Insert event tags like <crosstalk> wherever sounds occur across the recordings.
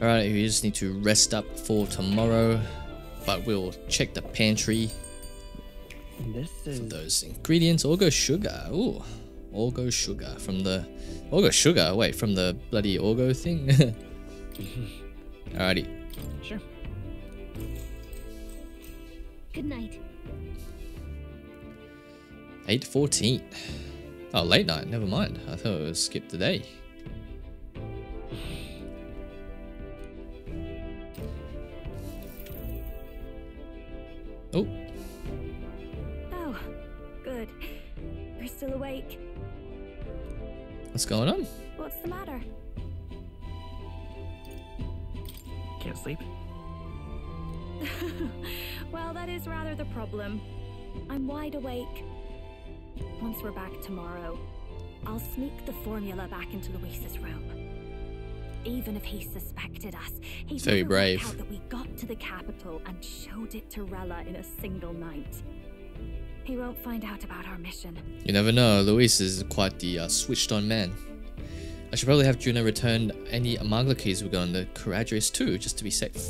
Alright, we just need to rest up for tomorrow. But we'll check the pantry This for those ingredients. Orgo sugar. Ooh. Orgo sugar from the Orgo sugar. Wait, from the bloody Orgo thing. <laughs> Alrighty. sure. Good night. 8.14. Oh, late night. Never mind. I thought it was skip the day. Going on? What's the matter? Can't sleep. <laughs> well, that is rather the problem. I'm wide awake. Once we're back tomorrow, I'll sneak the formula back into Luis's room. Even if he suspected us, he'd Very never brave. work out that we got to the capital and showed it to Rella in a single night. He won't find out about our mission. You never know. Luis is quite the uh, switched on man. I should probably have Junah return any Magla keys we got on the Caradrius too, just to be safe.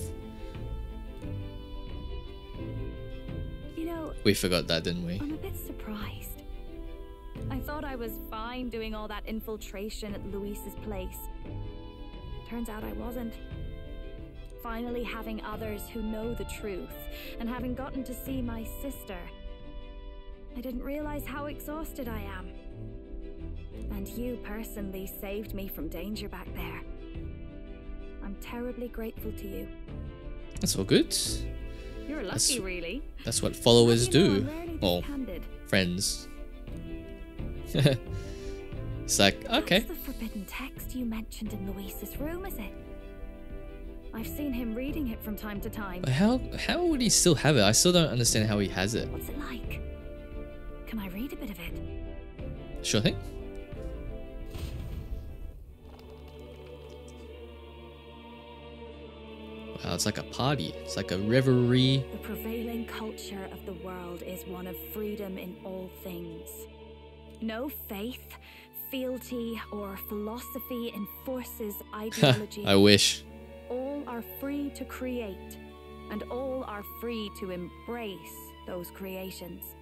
You know, We forgot that, didn't we? I'm a bit surprised. I thought I was fine doing all that infiltration at Luis's place. Turns out I wasn't. Finally having others who know the truth, and having gotten to see my sister. I didn't realize how exhausted I am. And you personally saved me from danger back there. I'm terribly grateful to you. That's all good. You're lucky, That's- really. That's what followers You know, I'm do. Or friends. <laughs> it's like, okay. That's the forbidden text you mentioned in Luis's room, is it? I've seen him reading it from time to time. How how would he still have it? I still don't understand how he has it. What's it like? Can I read a bit of it? Sure thing. Wow, it's like a party. It's like a revelry. The prevailing culture of the world is one of freedom in all things. No faith, fealty, or philosophy enforces <laughs> ideology. I wish. all are free to create, and all are free to embrace those creations.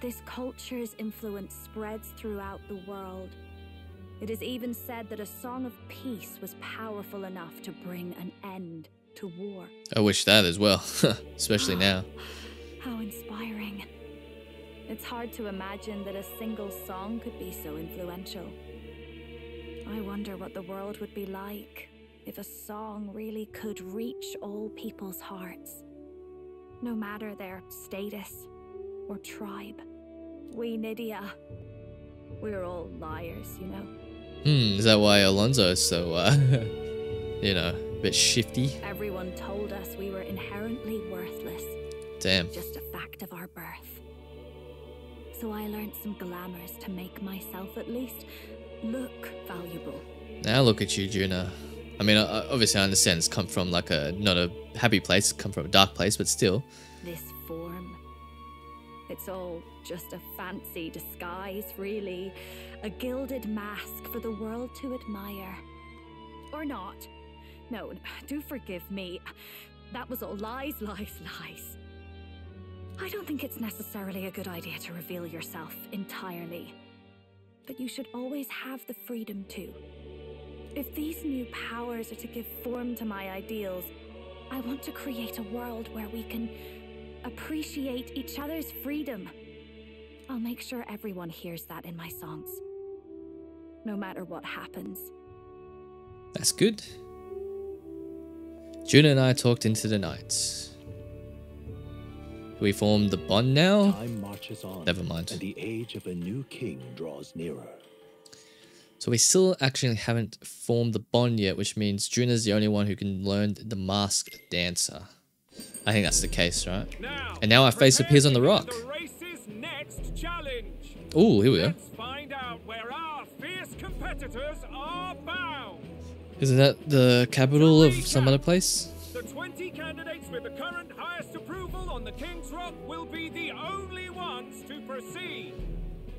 This culture's influence spreads throughout the world. It is even said that a song of peace was powerful enough to bring an end to war. I wish that as well, <laughs> especially ah, now. How inspiring. It's hard to imagine that a single song could be so influential. I wonder what the world would be like if a song really could reach all people's hearts, no matter their status or tribe. We Nidia, we're all liars, you know. Hmm, is that why Alonso is so, uh, <laughs> you know, a bit shifty? Everyone told us we were inherently worthless. Damn. just a fact of our birth. So I learned some glamours to make myself at least look valuable. Now look at you, Junah. I mean, obviously I understand it's come from like a, not a happy place, come from a dark place, but still. This. It's all just a fancy disguise, really. A gilded mask for the world to admire. Or not. No, do forgive me. That was all lies, lies, lies. I don't think it's necessarily a good idea to reveal yourself entirely. But you should always have the freedom to. If these new powers are to give form to my ideals, I want to create a world where we can appreciate each other's freedom. I'll make sure everyone hears that in my songs. No matter what happens. That's good. Junah and I talked into the night. We formed the bond now. Time marches on. Never mind. And the age of a new king draws nearer. So we still actually haven't formed the bond yet, which means Junah's the only one who can learn the masked dancer. I think that's the case, right? And now our face appears on the rock. The race's next challenge. Oh, here we go. Find out where our fierce competitors are bound. Isn't that the capital of some other place? The 20 candidates with the current highest approval on the King's Rock will be the only ones to proceed.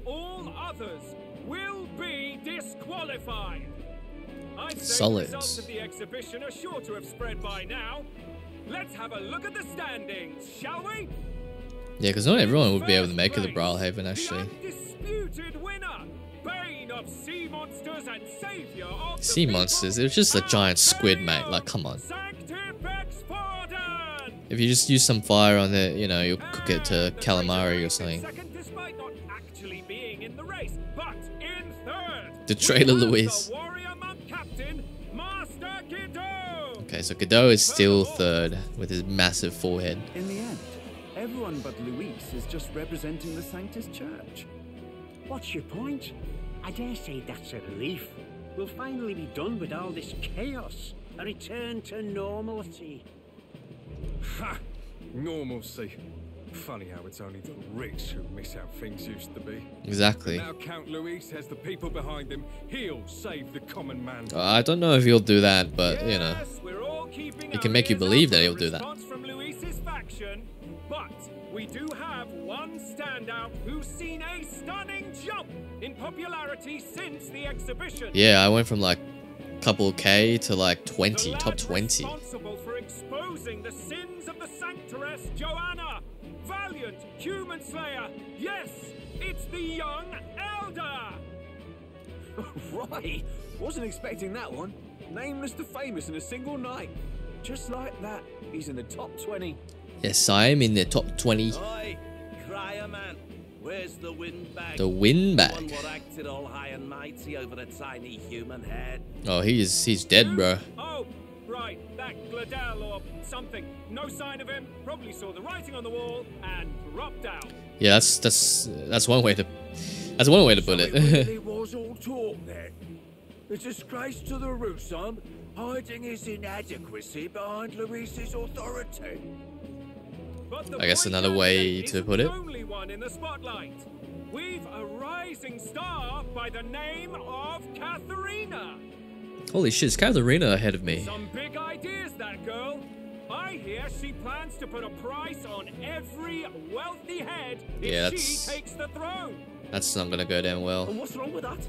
All others will be disqualified. I say Solids. the results of the exhibition are sure to have spread by now. Let's have a look at the standings, shall we? Yeah, because not everyone would be able to make it to place, Brilhaven, actually. The undisputed winner, Bane of sea monsters and savior of the Sea people, monsters, it was just a giant squid, mate, like, come on. If you just use some fire on it, you know, you'll cook it to calamari or something. Second, despite not actually being in the race, but in third. The we Luis. Okay, so Godot is still third with his massive forehead. In the end, everyone but Luis is just representing the Sanctus Church. What's your point? I dare say that's a relief. We'll finally be done with all this chaos. A return to normality. Ha! Normalcy. Funny how it's only the rich who miss how things used to be. Exactly. Now Count Luis has the people behind him. He'll save the common man. Uh, I don't know if he'll do that, but, you know. Yes, we're all keeping He can make you believe that he'll do that. Faction, but we do have one standout who's seen a stunning jump in popularity since the exhibition. Yeah, I went from like couple K to like The 20, top 20. Responsible for exposing the sins of the Joanna, valiant human slayer. Yes, it's the young elder. <laughs> Right! Wasn't expecting that one. Nameless to famous in a single night. Just like that, he's in the top 20. Yes, I am in the top 20. Oi, crier man, where's the windbag? The The one windbag. what acted all high and mighty over a tiny human head. Oh, he's he's dead, bro. Oh, right, that Gladel or something. No sign of him. Probably saw the writing on the wall and dropped out. Yeah, that's that's that's one way to that's one way to put It it. <laughs> was all talk then. A disgrace to the Rusum, hiding his inadequacy behind Luis's authority. But the I guess another way to put it. only one in the spotlight. We've a rising star by the name of Katharina. Holy shit, is Katharina ahead of me? Some big ideas, that girl. I hear she plans to put a price on every wealthy head if Yeah, she that's- takes the throne. That's not gonna go down well. And what's wrong with that?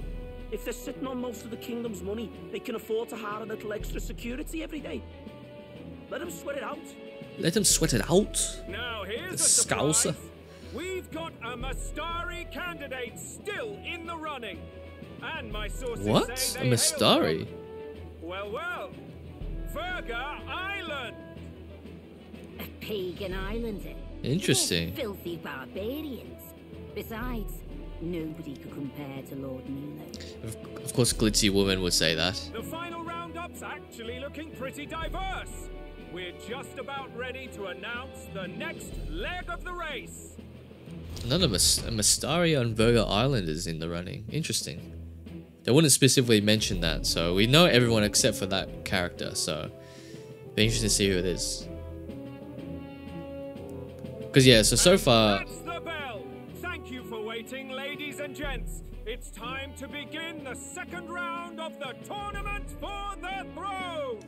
If they're sitting on most of the kingdom's money, they can afford to hire a little extra security every day. Let them sweat it out. Let them sweat it out. Now here's The a surprise. Scouser. We've got a Mustari candidate still in the running. And my sources What? say A they hail Mustari? From- Well, well. Virga Island. A pagan island, eh? Interesting. They're filthy barbarians. Besides, nobody could compare to Lord Nilo. Of, of course, Glitzy Woman would say that. The final roundup's actually looking pretty diverse. We're just about ready to announce the next leg of the race. Another Mas- a Mystaria and Virga Island is in the running. Interesting. They wouldn't specifically mention that, so we know everyone except for that character, so be interesting to see who it is. Because yeah, so so far, That's the bell. Thank you for waiting, ladies and gents. It's time to begin the second round of the tournament for the throne.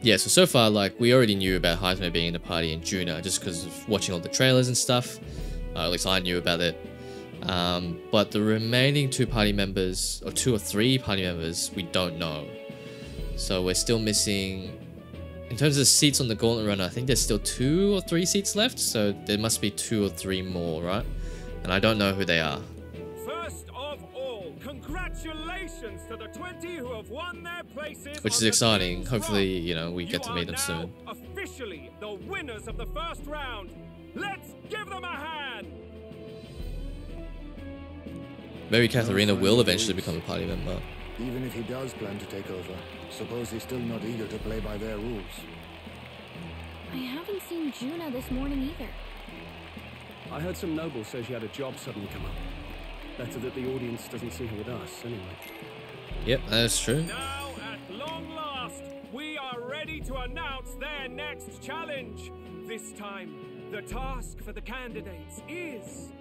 yeah, so so far, like we already knew about Heismay being in the party and Junah just because of watching all the trailers and stuff. Uh, at least I knew about it. Um, but the remaining two party members, or two or three party members, we don't know. So we're still missing. In terms of seats on the Gauntlet Runner, I think there's still two or three seats left, so there must be two or three more, right? And I don't know who they are. First of all, congratulations to the 20 who have won their places. Which is exciting. Hopefully, you know, we You get to meet them soon. Officially, the winners of the first round. Let's give them a hand. Maybe Katharina will eventually become a party member. Even if he does plan to take over, suppose he's still not eager to play by their rules. I haven't seen Junah this morning either. I heard some nobles say she had a job suddenly come up. Better that the audience doesn't see her with us, anyway. Yep, that's true. Now, at long last, we are ready to announce their next challenge. This time, the task for the candidates is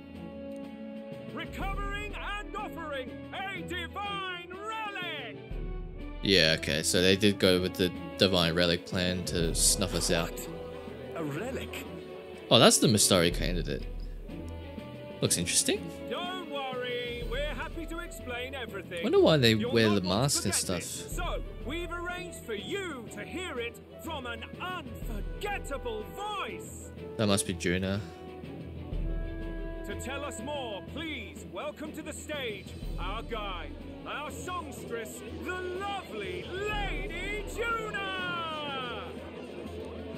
recovering and offering a divine relic. Yeah, okay, so they did go with the Divine Relic plan to snuff us out. A relic? Oh, that's the Mustari candidate. Looks interesting. Don't worry, we're happy to explain everything. Wonder why they You'll wear the want to mask and stuff. this. So, we've arranged for you to hear it from an unforgettable voice. That must be Junah. To tell us more, please welcome to the stage our guide, our songstress, the lovely Lady Junah!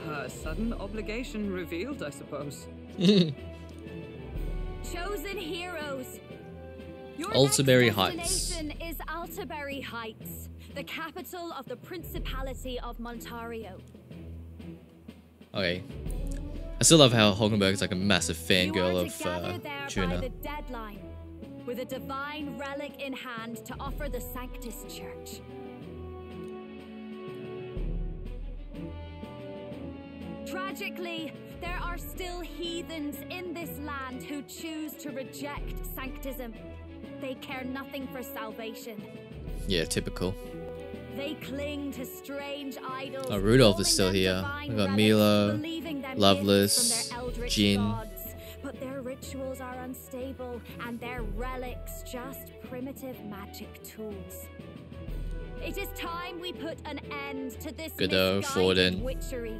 Her sudden obligation revealed, I suppose. <laughs> Chosen heroes. Your Altabury next Heights. destination is Altabury Heights, the capital of the Principality of Montario. Okay. I still love how Hulkenberg is like a massive fangirl of uh, there by the deadline, with a divine relic in hand to offer the Sanctus Church. Tragically, there are still heathens in this land who choose to reject sanctism. They care nothing for salvation. Yeah, typical. They cling to strange idols. Oh, Rudolph is still here. We've got Milo, Loveless, Jin. gods. But their rituals are unstable, and their relics just primitive magic tools. It is time we put an end to this Godot, Forden. witchery.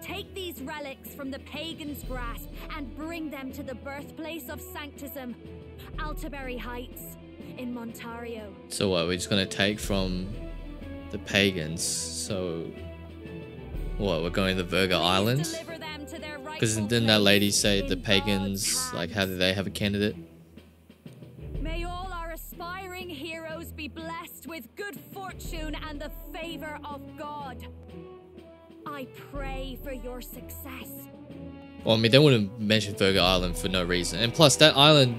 Take these relics from the pagan's grasp and bring them to the birthplace of sanctism, Altabury Heights, in Montario. So what? We're just gonna take from the pagans. So what? We're going to Virga Island? Deliver them to their Because didn't that lady say the pagans like how do they have a candidate? May all our aspiring heroes be blessed with good fortune and the favor of God. I pray for your success. Well, I mean, they wouldn't mention Virga Island for no reason. And plus, that island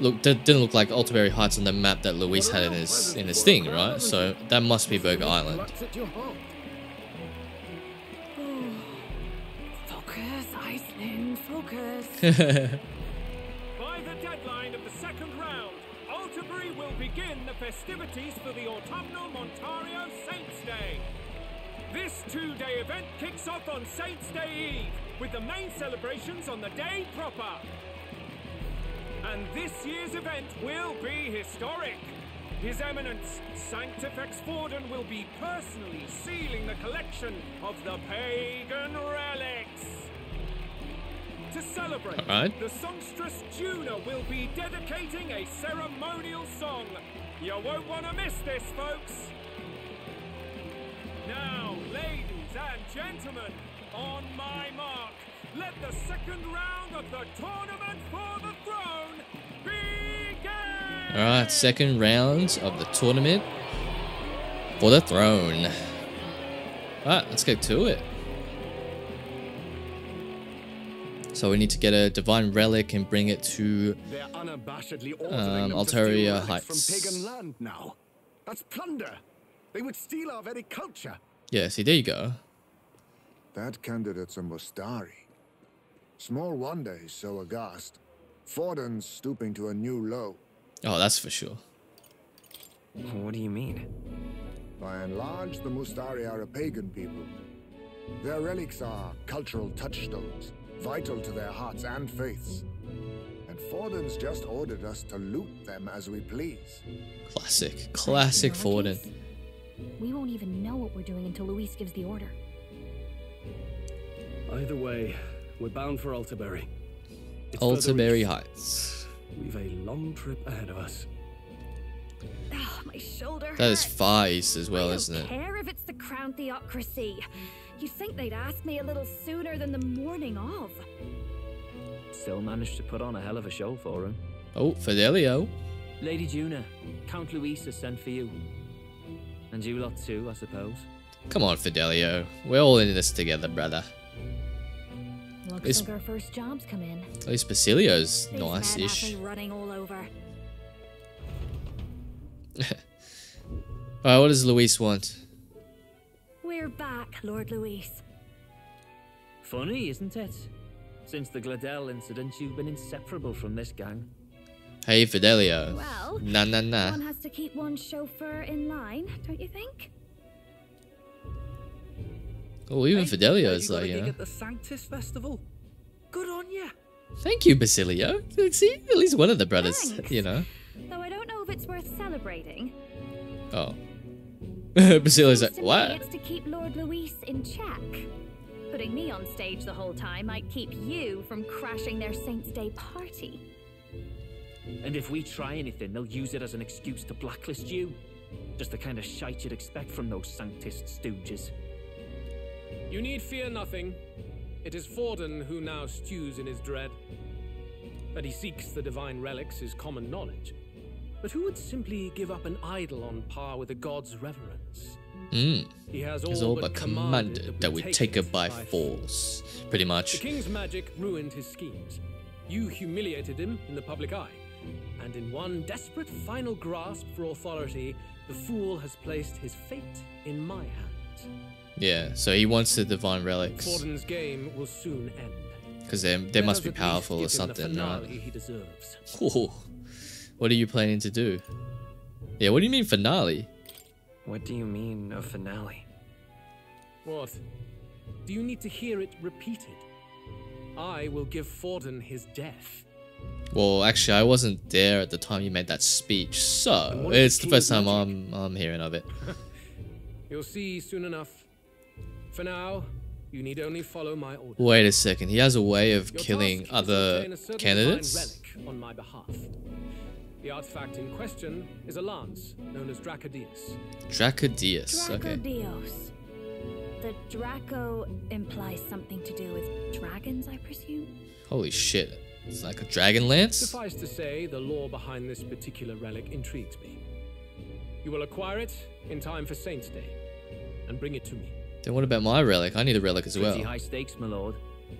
look d- didn't look like Altabury Heights on the map that Luis had in his in his thing, right? So that must be Virga Island. <sighs> Focus, Iceland, focus. <laughs> By the deadline of the second round, Altabury will begin the festivities for the autumnal Montario Saints' Day. This two-day event kicks off on Saints' Day Eve, with the main celebrations on the day proper. And this year's event will be historic. His Eminence, Sanctifex Forden, will be personally sealing the collection of the pagan relics. To celebrate, Alright. the songstress Junah will be dedicating a ceremonial song. You won't want to miss this, folks. Now, ladies and gentlemen, on my mark, let the second round of the tournament for the begin! Alright, second round of the tournament for the throne. Alright, let's get to it. So we need to get a divine relic and bring it to They're unabashedly um, Altaria Heights. from pagan land now. That's plunder. They would steal our very culture. Yeah, see, there you go. That candidate's a Mustari. Small wonder he's so aghast. Forden's stooping to a new low. Oh, that's for sure. What do you mean? By and large, the Mustari are a pagan people. Their relics are cultural touchstones, vital to their hearts and faiths. And Forden's just ordered us to loot them as we please. Classic. Classic Forden. We won't even know what we're doing until Luis gives the order. Either way, we're bound for Altabury. It's Altabury. Heights. We've a long trip ahead of us. Ah, my shoulder That is hurts. far east as well, I don't isn't it? care if it's the Crown Theocracy. You'd think they'd ask me a little sooner than the morning of. Still managed to put on a hell of a show for him. Oh, Fidelio. Lady Junah, Count Luis has sent for you. And you lot too, I suppose. Come on, Fidelio. We're all in this together, brother. Looks It's- like our first job's come in. At least Basilio's These men have nice-ish. me running all over. Alright, <laughs> uh, what does Luis want? We're back, Lord Luis. Funny, isn't it? Since the Gladel incident, you've been inseparable from this gang. Hey, Fidelio. Well, Nah, nah, nah. one has to keep one chauffeur in line, don't you think? Oh, even Hey, Fidelio's you like, a you know. at the Sanctus Festival. Good on ya. Thank you, Basilio. See, at least one of the brothers, Thanks. you know. Though I don't know if it's worth celebrating. Oh. <laughs> Basilio's like, Seems what? It's to keep Lord Luis in check. Putting me on stage the whole time might keep you from crashing their Saints' Day party. And if we try anything, they'll use it as an excuse to blacklist you. Just the kind of shite you'd expect from those Sanctist stooges. You need fear nothing. It is Forden who now stews in his dread. That he seeks the divine relics is common knowledge. But who would simply give up an idol on par with a god's reverence? Mm. He has all all but but commanded commanded that we take take it by force. Pretty much. The king's magic ruined his schemes. You humiliated him in the public eye. And in one desperate final grasp for authority, the fool has placed his fate in my hands. Yeah, so he wants the divine relics. Forden's game will soon end. Because they, they must be powerful or give him the something, right? Ooh. What are you planning to do? Yeah, what do you mean finale? What do you mean, a finale? What? Do you need to hear it repeated? I will give Forden his death. Well, actually, I wasn't there at the time you made that speech, so it's the first time? I'm I'm hearing of it. <laughs> You'll see soon enough. For now, you need only follow my orders. Wait a second, he has a way of Your killing task is to other obtain a certain candidates? relic on my behalf. The artifact in question is a lance known as Drakodios. Drakodios, okay. Drakodios. The Draco implies something to do with dragons, I presume? Holy shit. It's like a dragon lance? Suffice to say, the lore behind this particular relic intrigues me. You will acquire it in time for Saints' Day, and bring it to me. Then what about my relic? I need a relic as well. Pretty high stakes, my lord.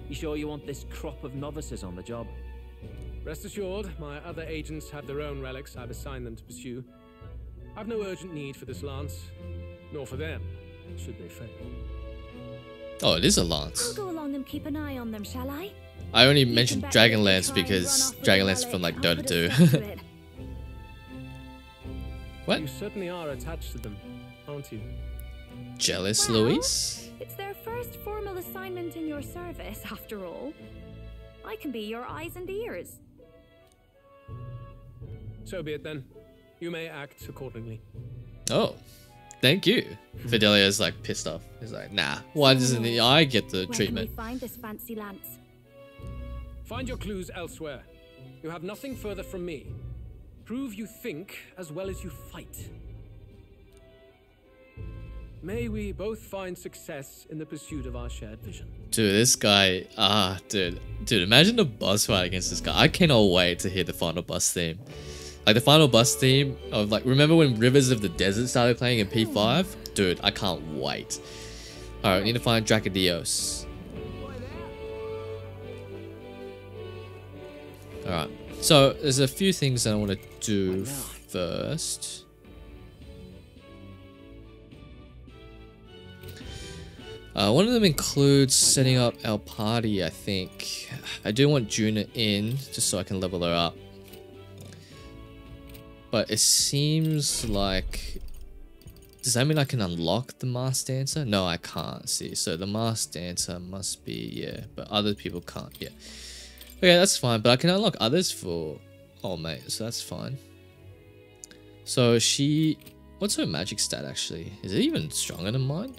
You sure you want this crop of novices on the job? Rest assured, my other agents have their own relics I've assigned them to pursue. I've no urgent need for this lance, nor for them, should they fail. Oh, it is a I'll lance. go along and keep an eye on them, shall I? I only can mentioned bet Dragon if they Lance try and because run off with Dragon the Lance is from like relic, I'll Dota put a stop to 2. <laughs> What? You certainly are attached to them, aren't you? Jealous, Well, Luis? It's their first formal assignment in your service, after all. I can be your eyes and ears. So be it then. You may act accordingly. Oh, thank you. Fidelio is like pissed off. He's like, nah, why doesn't the I get the Where can treatment? we find this fancy lance? Find your clues elsewhere. You have nothing further from me. Prove you think as well as you fight. May we both find success in the pursuit of our shared vision. Dude, this guy, ah, dude, dude, imagine the boss fight against this guy. I cannot wait to hear the final boss theme. Like the final boss theme of like, remember when Rivers of the Desert started playing in P5? Dude, I can't wait. Alright, we need to find Drakodios. Alright, so there's a few things that I want to do first. Uh, one of them includes setting up our party, I think. I do want Junah in, just so I can level her up. But it seems like... Does that mean I can unlock the Masked Dancer? No, I can't, see. So the Masked Dancer must be, yeah. But other people can't, yeah. Okay, that's fine. But I can unlock others for... Oh, mate, so that's fine. So she... What's her magic stat, actually? Is it even stronger than mine?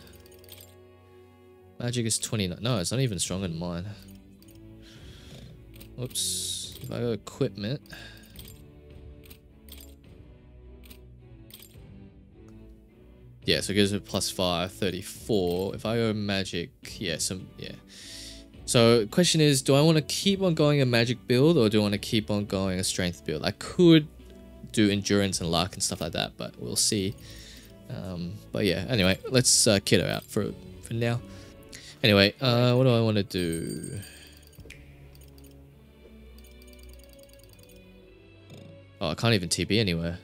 Magic is 29. No, it's not even stronger than mine. Oops. If I go equipment. Yeah, so it gives me plus 5, 34. If I go magic, yeah, some, yeah. So question is, do I want to keep on going a magic build or do I want to keep on going a strength build? I could do endurance and luck and stuff like that, but we'll see. Um, but yeah, anyway, let's uh, kid her out for, for now. Anyway, uh, what do I want to do? Oh, I can't even TP anywhere.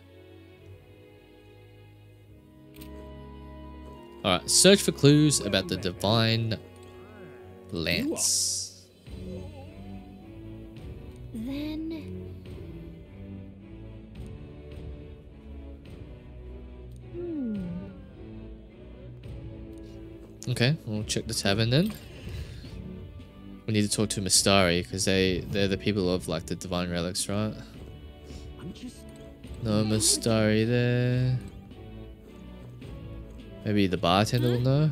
Alright, search for clues about the Divine Lance. Then. Okay, we'll check the tavern then. We need to talk to Mustari because they they're the people of like the divine relics, right? No Mustari there. Maybe the bartender will know.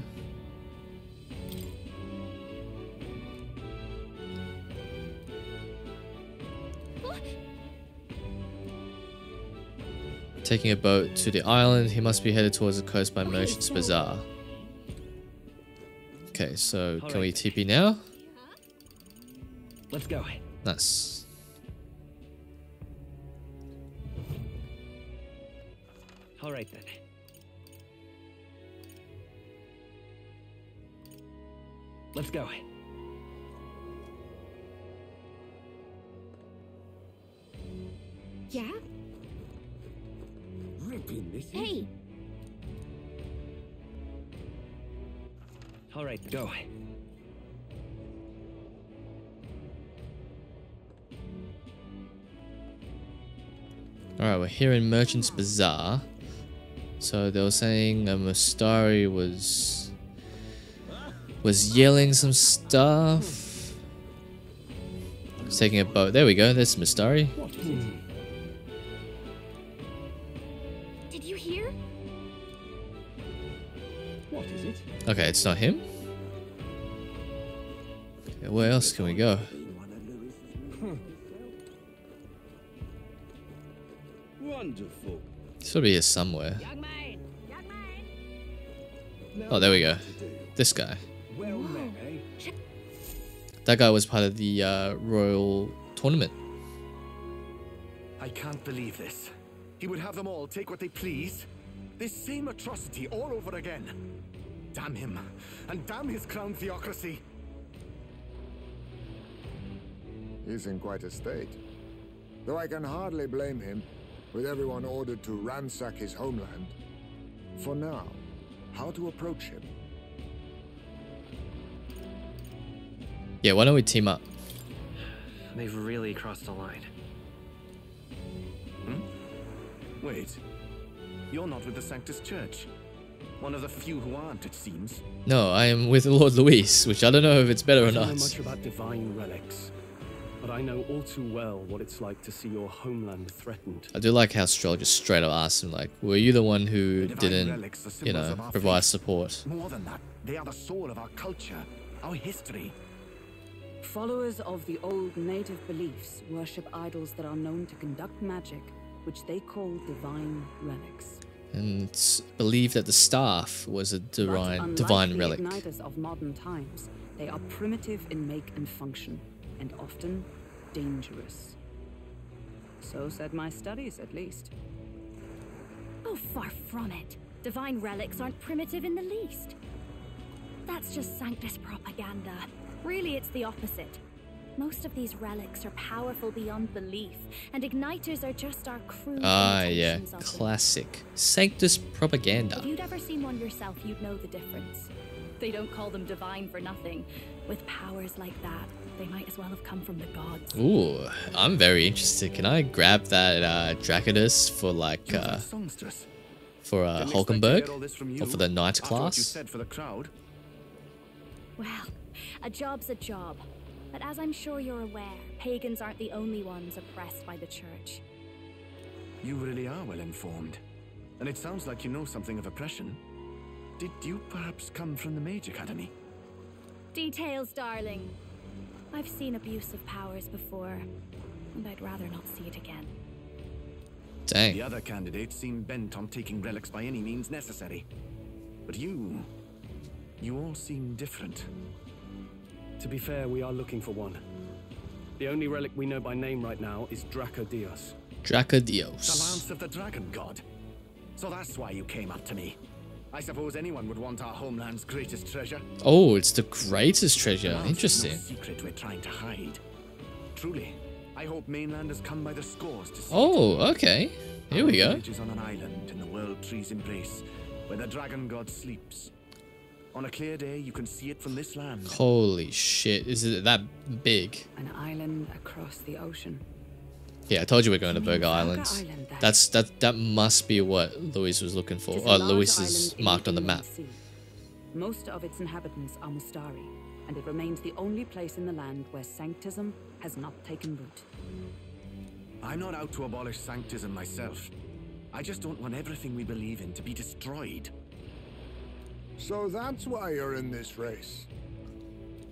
Taking a boat to the island, he must be headed towards the coast by Merchant's Bazaar. Okay, so can we TP now? Let's go. Nice. All right then. Let's go. Go. Alright, we're here in Merchant's Bazaar. So they were saying uh, Mustari was was yelling some stuff. He's taking a boat. There we go. There's Mustari. Did you hear? What is it? Okay, it's not him. Okay, where else can we go? Wonderful. This will be here somewhere. Oh, there we go. This guy. Well met, eh? That guy was part of the uh, royal tournament. I can't believe this. He would have them all take what they please. This same atrocity all over again. Damn him. And damn his crown theocracy. He's in quite a state. Though I can hardly blame him, with everyone ordered to ransack his homeland. For now, how to approach him? Yeah, why don't we team up? They've really crossed the line. Hmm? Wait. You're not with the Sanctus Church. One of the few who aren't, it seems. No, I am with Lord Luis, which I don't know if it's better or I don't know much about divine relics, but I know all too well what it's like to see your homeland threatened. I do like how Strohl just straight up asked him, like, were you the one who didn't, relics you know, provide faith. support? More than that, they are the soul of our culture, our history. Followers of the old native beliefs worship idols that are known to conduct magic, which they call divine relics. And believe that the staff was a But divine, unlike divine the relic. igniters of modern times, they are primitive in make and function, and often dangerous. So said my studies, at least. Oh, far from it. Divine relics aren't primitive in the least. That's just Sanctus propaganda. Really, it's the opposite. Most of these relics are powerful beyond belief, and igniters are just our crude Ah, yeah, imitations of them. classic. Sanctus propaganda. If you'd ever seen one yourself, you'd know the difference. They don't call them divine for nothing. With powers like that, they might as well have come from the gods. Ooh, I'm very interested. Can I grab that uh, Drakodios for like, uh, Songstress. for uh, Didn't expect to Hulkenberg? hear all this from Or for the Knight after what you class? said for the crowd. Well, a job's a job. But as I'm sure you're aware, pagans aren't the only ones oppressed by the church. You really are well informed. And it sounds like you know something of oppression. Did you perhaps come from the Mage Academy? Details, darling. I've seen abuse of powers before, and I'd rather not see it again. Dang. The other candidates seem bent on taking relics by any means necessary. But you. You all seem different. To be fair, we are looking for one. The only relic we know by name right now is Drakodios. Draco Drakodios. The Lance of the Dragon God. So that's why you came up to me. I suppose anyone would want our homeland's greatest treasure. Oh, it's the greatest treasure. Lance is Interesting. No secret we're trying to hide. Truly, I hope mainlanders come by the scores to see Oh, okay. Here we go. is on an island in the World Tree's embrace, where the Dragon God sleeps. On a clear day, you can see it from this land. Holy shit. Is it that big? An island across the ocean. Yeah, I told you we're going to Virga Virga Islands. Island, that That's that that must be what Louis was looking for. It is Oh, uh, large Louis is marked on the map. sea. Most of its inhabitants are Mustari, and it remains the only place in the land where sanctism has not taken root. I'm not out to abolish sanctism myself. I just don't want everything we believe in to be destroyed. So that's why you're in this race.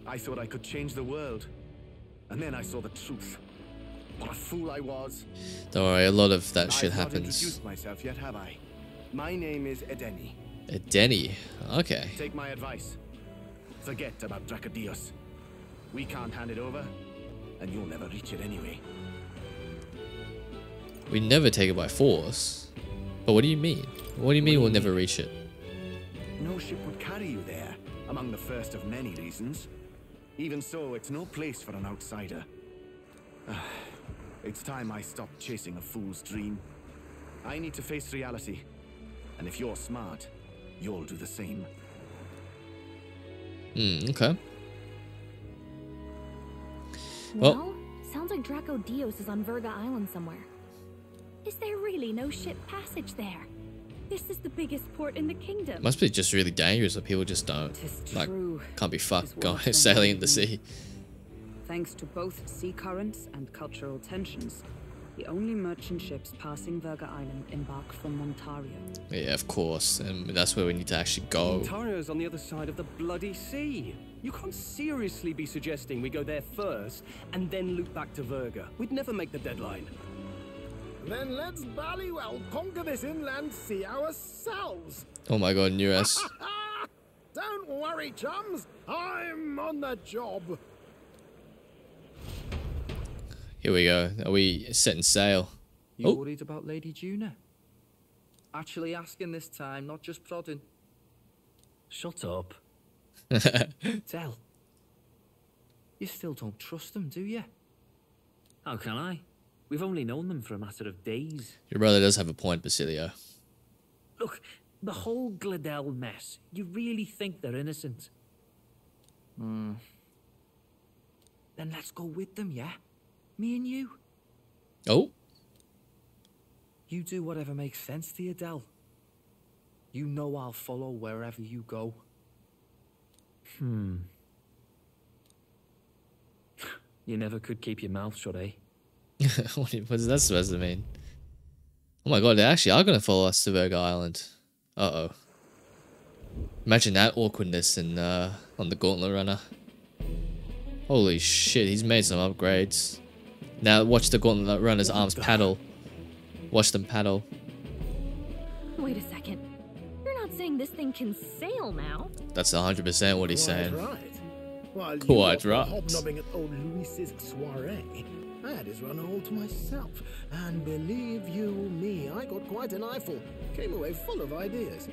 I thought I could change the world. And then I saw the truth. What a fool I was. Don't worry, a lot of that shit I've happens. myself yet, have I? My name is Edeni. Denny. Okay. Take my advice. Forget about Drakodios. We can't hand it over, and you'll never reach it anyway. We never take it by force. But what do you mean? What do you mean we'll never reach it? No ship would carry you there, among the first of many reasons. Even so, it's no place for an outsider. <sighs> Ah. It's time I stopped chasing a fool's dream. I need to face reality. And if you're smart, you'll do the same. Hmm, okay. Well, Well- sounds like Drakodios is on Virga Island somewhere. Is there really no ship passage there? This is the biggest port in the kingdom. Must be just really dangerous that people just don't like can't be fucked going <laughs> sailing in the believing. sea. Thanks to both sea currents and cultural tensions, the only merchant ships passing Virga Island embark from Montario. Yeah, of course, and that's where we need to actually go. Ontario's on the other side of the bloody sea. You can't seriously be suggesting we go there first and then loop back to Virga. We'd never make the deadline. Then let's bally well conquer this inland sea ourselves. Oh my god, Neuras. <laughs> Don't worry, chums. I'm on the job. Here we go. Are we setting sail? You Oh. worried about Lady Junah? Actually asking this time, not just prodding. Shut up. <laughs> Tell. You still don't trust them, do you? How can I? We've only known them for a matter of days. Your brother does have a point, Basilio. Look, the whole Gladel mess. You really think they're innocent? Hmm. Then let's go with them, yeah? Me and you. Oh, You do whatever makes sense to you, Del. You know I'll follow wherever you go. Hmm. You never could keep your mouth shut, eh? <laughs> what is that supposed to mean? Oh my god, they actually are going to follow us to Virga Island. Uh oh. Imagine that awkwardness in uh, on the Gauntlet Runner. Holy shit, he's made some upgrades. Now watch the Gauntlet Runner's arms paddle. Watch them paddle. Wait a second. You're not saying this thing can sail now? That's 100% what he's saying. Right. While you Quite were right. hobnobbing at old Luis's soiree, I had his runner all to myself. And believe you me, I got quite an eyeful. Came away full of ideas.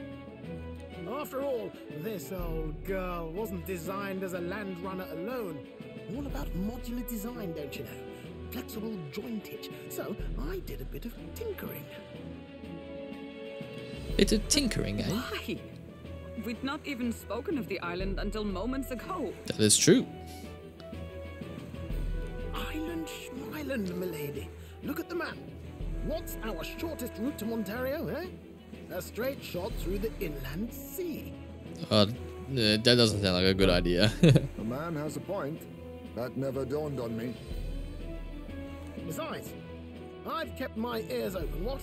After all, this old girl wasn't designed as a land runner alone. All about modular design, don't you know? Flexible jointage. So I did a bit of tinkering. Bit of tinkering, eh? Why? We'd not even spoken of the island until moments ago. That is true. Island Schmeiland, milady. Look at the map. What's our shortest route to Ontario, eh? A straight shot through the inland sea. Uh, uh, that doesn't sound like a good idea. <laughs> The man has a point. That never dawned on me. Besides, I've kept my ears open, what?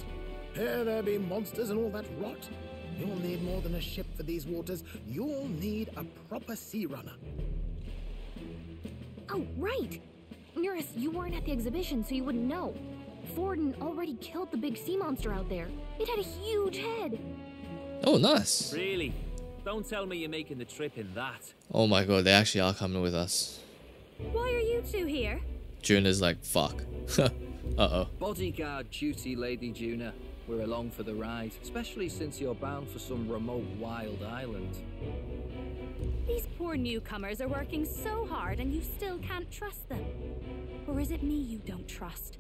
Here there be monsters and all that rot. You'll need more than a ship for these waters. You'll need a proper sea runner. Oh, right. Neuras, you weren't at the exhibition, so you wouldn't know. Forden already killed the big sea monster out there. It had a huge head. oh, nice. Really? Don't tell me you're making the trip in that. Oh my god, they actually are coming with us. Why are you two here? Junah's like, fuck. <laughs> uh oh. Bodyguard duty, Lady Junah. We're along for the ride, especially since you're bound for some remote wild island. These poor newcomers are working so hard and you still can't trust them. Or is it me you don't trust?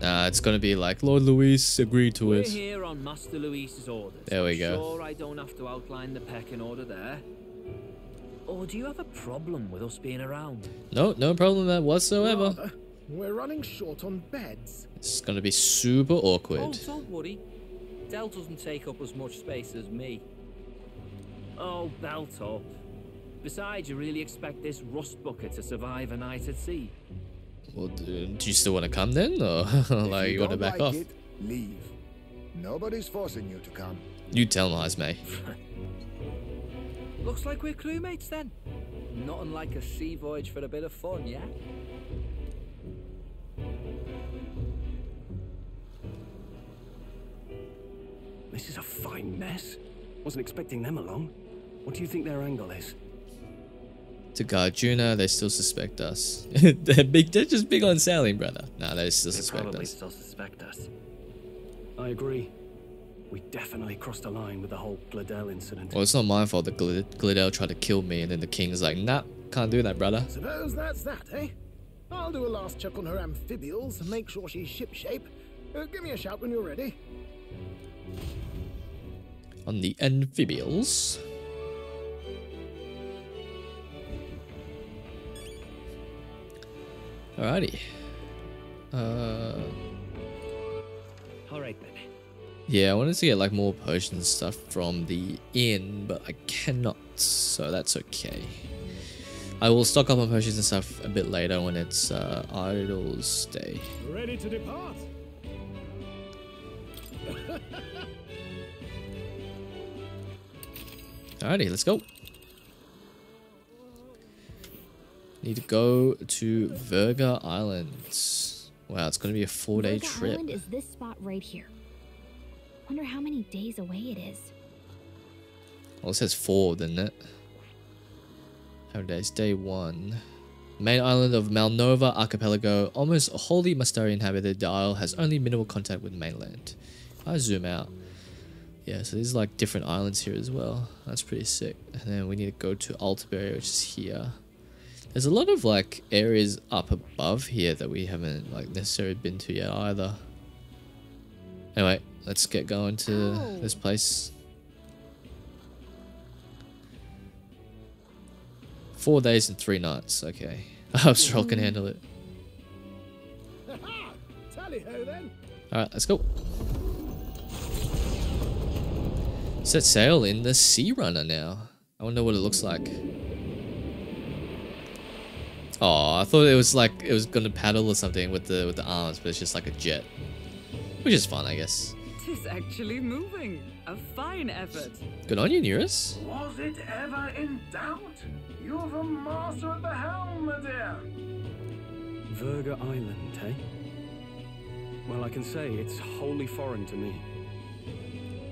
Nah, it's gonna be like Lord Luis agreed to We're it. here on Master Luis's orders. There we I'm go. Sure, I don't have to outline the pecking order there. Or do you have a problem with us being around? No, no problem with that whatsoever. Rather, uh, we're running short on beds. It's gonna be super awkward. Oh, don't worry. Del doesn't take up as much space as me. Oh, belt up. Besides, you really expect this rust bucket to survive a night at sea? Well, do, do you still want to come then, or <laughs> like you, want to back like off? It, leave. Nobody's forcing you to come. You tell Mars, mate. <laughs> Looks like we're crewmates then. Not unlike a sea voyage for a bit of fun, yeah? This is a fine mess. Wasn't expecting them along. What do you think their angle is? To guard Junah, they still suspect us. <laughs> they're big. They're just big on sailing, brother. Nah, they still They suspect probably us. still suspect us. I agree. We definitely crossed a line with the whole Gladel incident. Well, it's not my fault that Glid- Glidell tried to kill me, and then the king's like, nah, can't do that, brother. Suppose that's that, eh? I'll do a last check on her amphibials and make sure she's shipshape. Uh, give me a shout when you're ready. On the amphibials. Alrighty. Uh, Alright then. Yeah, I wanted to get like more potions and stuff from the inn, but I cannot, so that's okay. I will stock up on potions and stuff a bit later when it's uh, Idle's day. Ready to depart? Alrighty, let's go. Need to go to Virga Islands. Wow, it's gonna be a four-day trip. Island is this spot right here. I wonder how many days away it is. Well, it says four, doesn't it? How days? Day one. Main island of Malnova Archipelago, almost wholly Mustari inhabited, the isle has only minimal contact with mainland. I zoom out. Yeah, so there's like different islands here as well. That's pretty sick. And then we need to go to Altabury, which is here. There's a lot of like areas up above here that we haven't like necessarily been to yet either. Anyway, let's get going to this oh. place. Four days and three nights. Okay. <laughs> I hope Upstroll can mm-hmm. handle it. <laughs> Tally ho then. Alright, let's go. Set sail in the Sea Runner now. I wonder what it looks like. Oh, I thought it was like it was gonna paddle or something with the with the arms, but it's just like a jet. Which is fun, I guess. Tis actually moving. A fine effort. Good on you, Neuras. Was it ever in doubt? You're the master at the helm, my dear. Virga Island, eh? Well, I can say it's wholly foreign to me.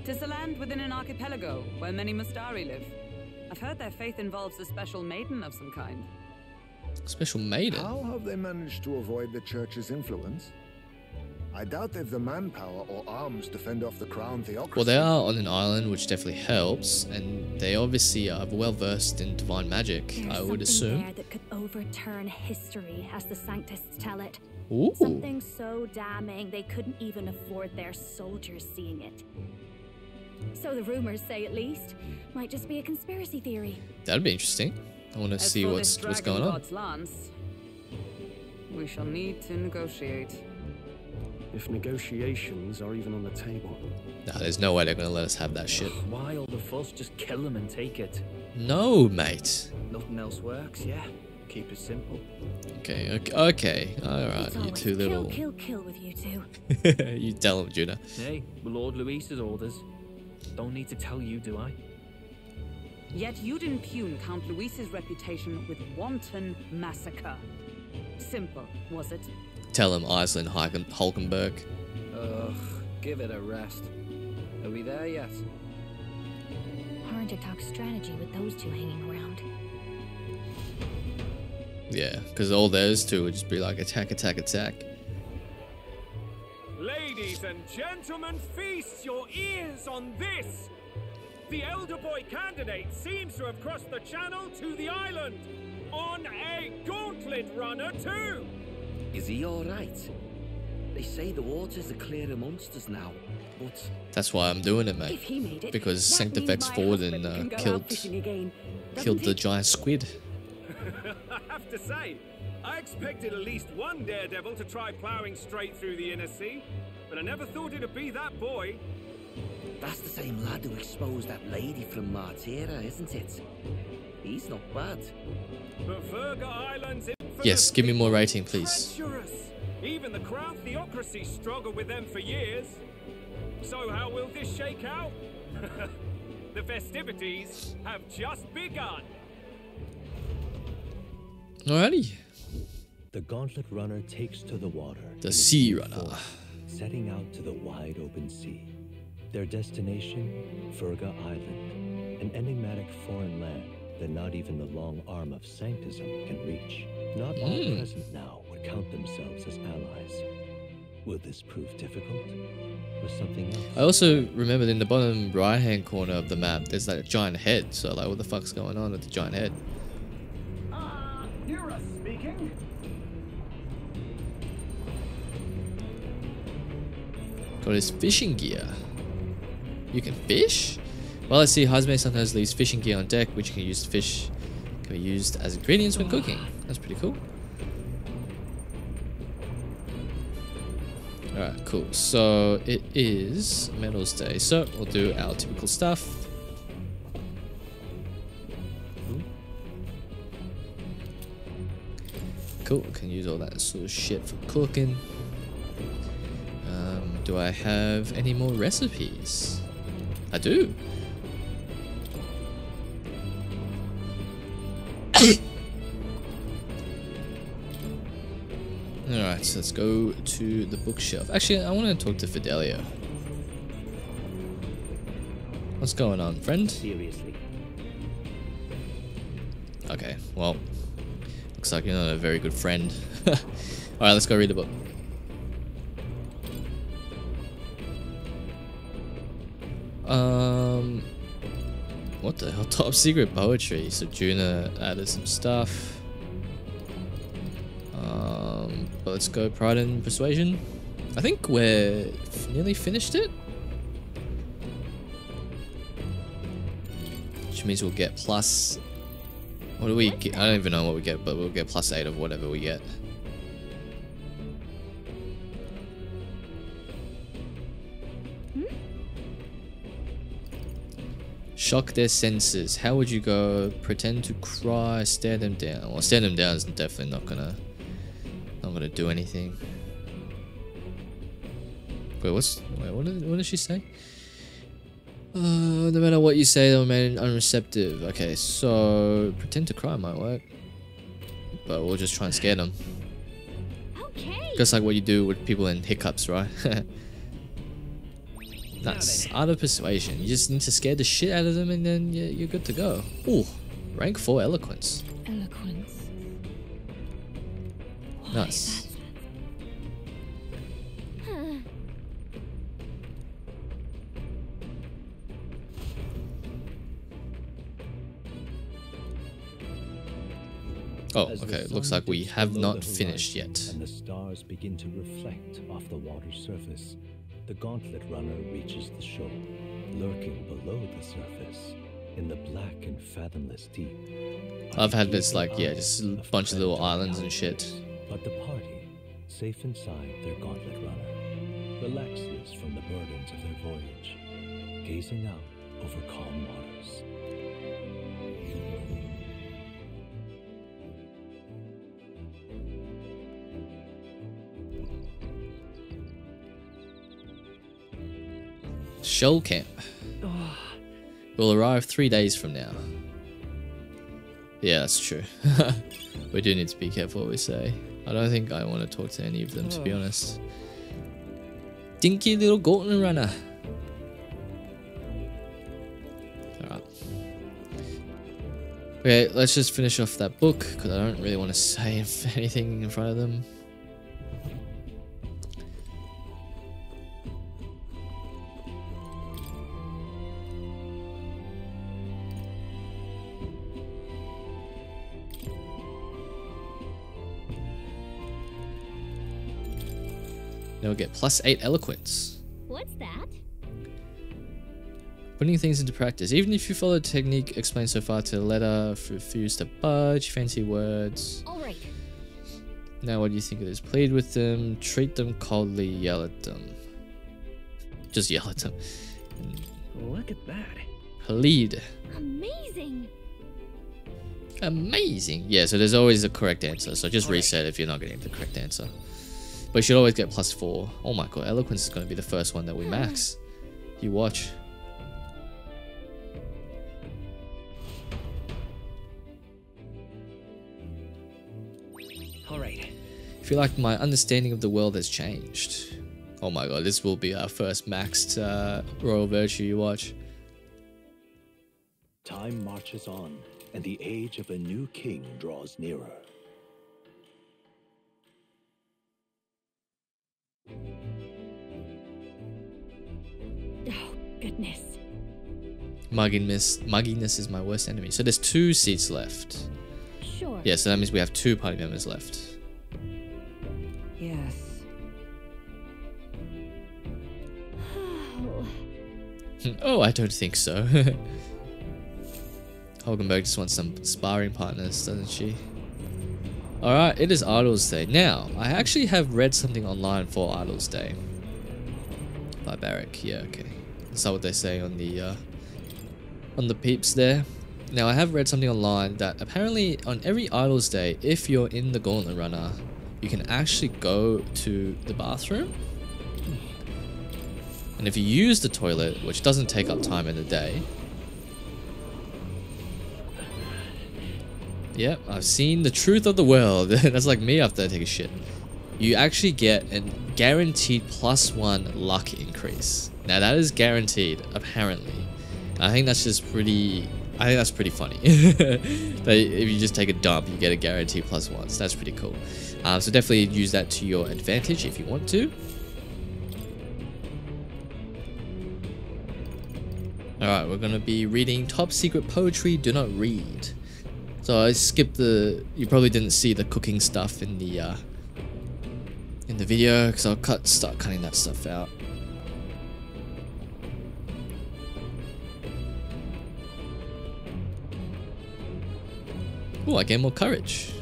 Tis a land within an archipelago where many Mustari live. I've heard their faith involves a special maiden of some kind. Special maiden. How have they managed to avoid the church's influence? I doubt they've the manpower or arms to fend off the crown theocracy. Well, they are on an island, which definitely helps, and they obviously are well versed in divine magic. There's I would something assume. there that could overturn history, as the Sanctists tell it. Ooh. Something so damning they couldn't even afford their soldiers seeing it. So the rumors say, at least. Might just be a conspiracy theory. That'd be interesting. I want to As see for what's this what's dragon going on. god's lance, we shall need to negotiate. If negotiations are even on the table. Nah, there's no way they're gonna let us have that shit. Why all the fuss? Just kill them and take it. No, mate. Nothing else works, yeah. Keep it simple. Okay, okay, okay. All right, you always two kill, little. kill, kill with you two. <laughs> you tell him, Judah. Hey, Lord Louis's orders. Don't need to tell you, do I? Yet you'd impugn Count Louis's reputation with wanton massacre. Simple, was it? Tell him Iceland Hulken- Hulkenberg. Ugh, give it a rest. Are we there yet? Hard to talk strategy with those two hanging around. Yeah, because all those two would just be like attack, attack, attack. Ladies and gentlemen, feast your ears on this! The elder boy candidate seems to have crossed the channel to the island on a gauntlet runner too! Is he alright? They say the waters are clear amongst us now, but That's why I'm doing it, mate. If he made it, because that means Sanctifex my Forden uh, can go out killed again, killed doesn't the giant squid. <laughs> I have to say, I expected at least one daredevil to try ploughing straight through the inner sea, but I never thought it'd be that boy. that's the same lad who exposed that lady from Martira, isn't it? He's not bad. But Virga Island's infamous Yes, give me more rating, please. treacherous. Even the Crown Theocracy struggled with them for years. So how will this shake out? <laughs> The festivities have just begun. Alrighty. The Gauntlet Runner takes to the water. The Sea Runner. Setting out to the wide open sea. Their destination, Verga Island, an enigmatic foreign land that not even the long arm of Sanctism can reach. Not all Mm. present now would count themselves as allies. Will this prove difficult? Or something else? I also remembered in the bottom right hand corner of the map, there's like a giant head. So like, what the fuck's going on with the giant head? Hear us speaking? Got his fishing gear. You can fish? Well, I see Heismay sometimes leaves fishing gear on deck, which can use to fish. Can be used as ingredients when cooking. That's pretty cool. Alright, cool. So it is Metals Day. So we'll do our typical stuff. Cool, can use all that sort of shit for cooking. Um, do I have any more recipes? I do. Alright, let's go to the bookshelf. Actually, I want to talk to Fidelio. What's going on, friend? Seriously. Okay, well, looks like you're not a very good friend. <laughs> Alright, let's go read the book. Um, what the hell? <laughs> Top secret poetry. So Junah added some stuff. Let's go Pride and Persuasion. I think we're nearly finished it. Which means we'll get plus. What do we get? I don't even know what we get, but we'll get plus eight of whatever we get. Hmm? Shock their senses. How would you go? Pretend to cry, stare them down. Well, stare them down is definitely not gonna, not gonna do anything. Wait, what's wait? What did what did she say? Uh, no matter what you say, they'll remain unreceptive. Okay, so pretend to cry might work, but we'll just try and scare them. Okay. Just like what you do with people in hiccups, right? <laughs> That's art of persuasion. You just need to scare the shit out of them, and then you're, you're good to go. Ooh, rank four eloquence. Eloquence. Nice. Hmm. Oh, As the okay. Looks like we have not finished yet. And the stars begin to reflect off the water's surface. The gauntlet runner reaches the shore, lurking below the surface, in the black and fathomless deep. I've had this like yeah, just a bunch of little islands and shit. But the party, safe inside their gauntlet runner, relaxes from the burdens of their voyage, gazing out over calm waters. Shell camp. Will arrive three days from now. Yeah, that's true. <laughs> we do need to be careful what we say. I don't think I want to talk to any of them, to be oh. honest. Dinky little gauntlet runner. Alright. Okay, let's just finish off that book, because I don't really want to say <laughs> anything in front of them. Now we'll get plus 8 eloquence. What's that? Putting things into practice. Even if you follow the technique explained so far to the letter, refuse to budge, fancy words. All right. Now what do you think of this? Plead with them, treat them coldly, yell at them. Just yell at them. Look at that. Plead. Amazing. Amazing. Yeah, so there's always a correct answer. So just reset if you're not getting the correct answer. But you should always get plus four. Oh my god, Eloquence is going to be the first one that we hmm. max. You watch. Alright. If you like, my understanding of the world has changed. Oh my god, this will be our first maxed uh, Royal Virtue you watch. Time marches on, and the age of a new king draws nearer. Oh, goodness. Mugginess, mugginess is my worst enemy. So there's two seats left. Sure. Yeah, so that means we have two party members left. Yes. <sighs> oh, I don't think so. <laughs> Hulkenberg just wants some sparring partners, doesn't she? Alright, it is Idols Day. Now, I actually have read something online for Idols Day. Barbaric, yeah, okay. Is that what they say on the uh, on the peeps there? Now, I have read something online that apparently on every Idols Day, if you're in the Gauntlet Runner, you can actually go to the bathroom. And if you use the toilet, which doesn't take up time in the day, Yep, I've seen the truth of the world. <laughs> That's like me after I take a shit. You actually get a guaranteed plus one luck increase. Now that is guaranteed, apparently. I think that's just pretty... I think that's pretty funny. <laughs> if you just take a dump, you get a guaranteed plus one. So that's pretty cool. Um, so definitely use that to your advantage if you want to. Alright, we're going to be reading Top Secret Poetry Do Not Read. So I skipped the. You probably didn't see the cooking stuff in the uh, in the video because I'll cut start cutting that stuff out. Oh, I gain more courage.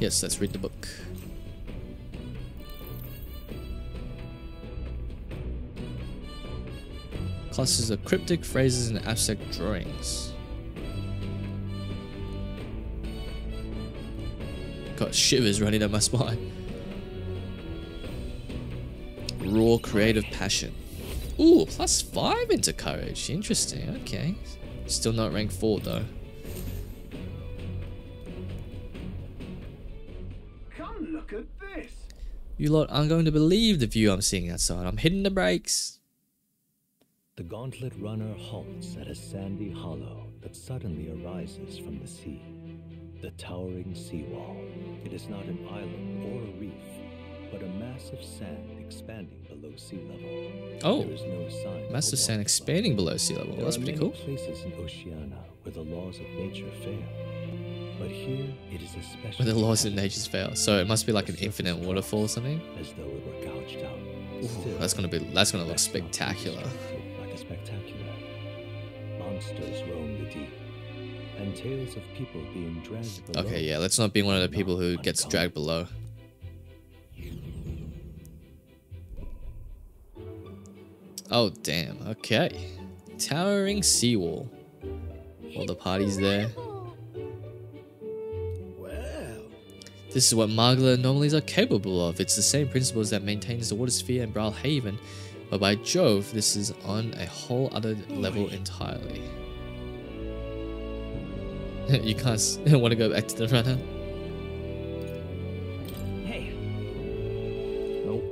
Yes, let's read the book. Clusters of cryptic phrases and abstract drawings. Shivers running down my spine. Raw creative passion. Ooh, plus five into courage. Interesting. Okay. Still not rank four though. Come look at this. You lot aren't going to believe the view I'm seeing outside. I'm hitting the brakes. The gauntlet runner halts at a sandy hollow that suddenly arises from the sea. The towering seawall. It is not an island or a reef, but a mass of sand expanding below sea level. Oh, there is no sign massive sand expanding below sea level. There That's pretty cool. places in Oceania where the laws of nature fail, but here it is especially Where the laws of nature fail. So it must be like an infinite waterfall or something. as though it were gouged out. Ooh, that's gonna be that's gonna look spectacular. like a spectacular. Monsters roam the deep, and tales of people being dragged below. Okay, yeah, let's not be one of the people who gets dragged below. Oh, damn. Okay. Towering seawall. All the parties there. This is what Magla anomalies are capable of. It's the same principles that maintains the water sphere in and Brilhaven, but by Jove, this is on a whole other level entirely. <laughs> you can't <laughs> want to go back to the runner. Hey, Nope.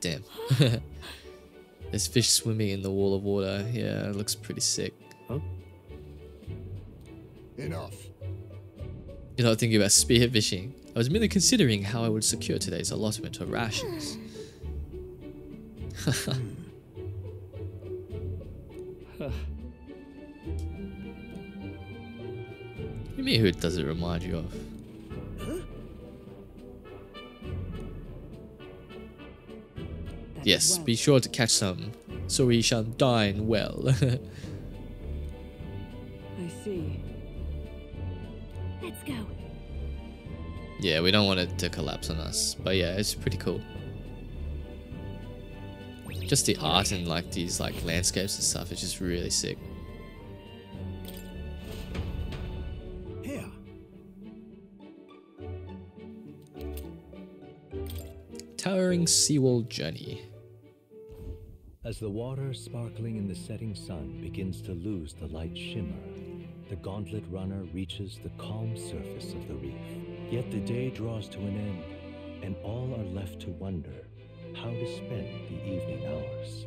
Damn. <laughs> There's fish swimming in the wall of water. Yeah, it looks pretty sick. Enough. You're not thinking about spearfishing. I was merely considering how I would secure today's allotment of rations. Hmm. Me who does it remind you of? Yes, be sure to catch some, so we shall dine well. <laughs> I see. Let's go. yeah, we don't want it to collapse on us, but yeah, it's pretty cool. Just the art and like these like landscapes and stuff is just really sick. Seawall journey. As the water sparkling in the setting sun begins to lose the light shimmer, the gauntlet runner reaches the calm surface of the reef. Yet the day draws to an end, and all are left to wonder how to spend the evening hours.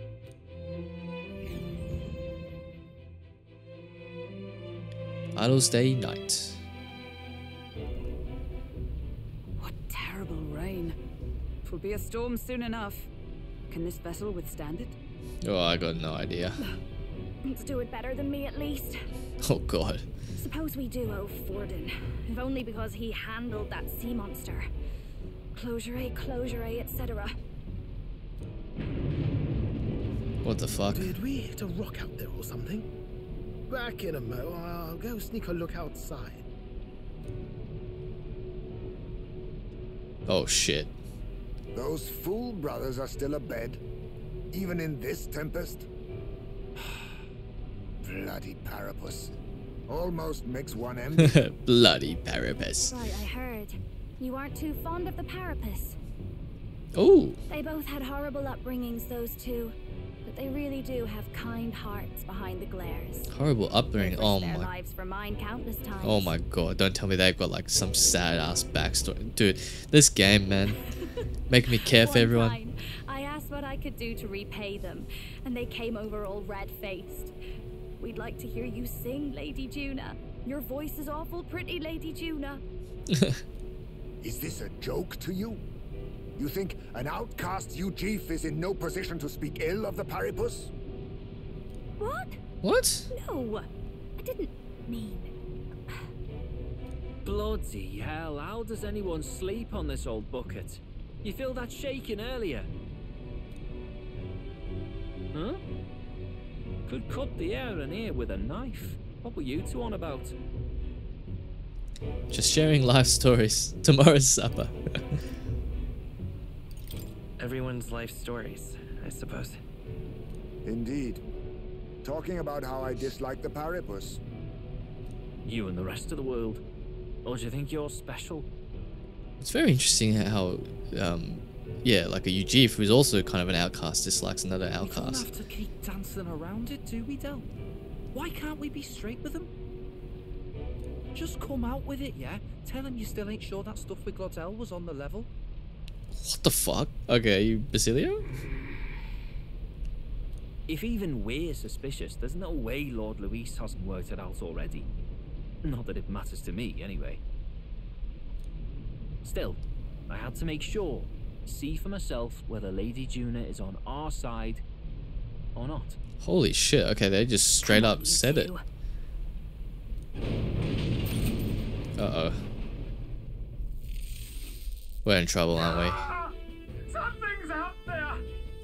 Idle's Day night. Be a storm soon enough. Can this vessel withstand it? Oh, I got no idea. <sighs> Let's do it better than me at least. Oh god. Suppose we do owe Forden, if only because he handled that sea monster. Closure A, closure eh, A, etc. What the fuck? Did we hit a rock out there or something? Back in a mo. I'll go sneak a look outside. Oh shit. Those fool brothers are still abed, even in this tempest. <sighs> Bloody Paripus. Almost makes one <laughs> envy. Bloody Paripus. Right, I heard. You aren't too fond of the Paripus. Oh. They both had horrible upbringings, those two. But they really do have kind hearts behind the glares. Horrible upbringing. Oh my. lives for mine countless times. Oh my god. Don't tell me they've got like some sad ass backstory. Dude, this game, man. <laughs> Make me care for everyone. time, I asked what I could do to repay them, and they came over all red-faced. We'd like to hear you sing, Lady Junah. Your voice is awful pretty, Lady Junah. <laughs> Is this a joke to you? You think an outcast Eugief is in no position to speak ill of the Paripus? What? What? No, I didn't mean. Bloody hell, how does anyone sleep on this old bucket? You feel that shaking earlier? Huh? Could cut the air and here with a knife. What were you two on about? Just sharing life stories. <laughs> Tomorrow's supper. <laughs> Everyone's life stories, I suppose. Indeed. Talking about how I dislike the Paripus. You and the rest of the world. Or do you think you're special? It's very interesting how, um, yeah, like a Eugief who's also kind of an outcast dislikes another outcast. We don't outcast. have to keep dancing around it, do we, Del? Why can't we be straight with them? Just come out with it, yeah? Tell him you still ain't sure that stuff with Glodell was on the level. What the fuck? Okay, you Basilio? If even we're suspicious, there's no way Lord Louis hasn't worked it out already. Not that it matters to me, anyway. Still, I had to make sure, see for myself whether Lady Junah is on our side or not. Holy shit. Okay, they just straight up said it. Uh-oh. We're in trouble, aren't we? Something's out there!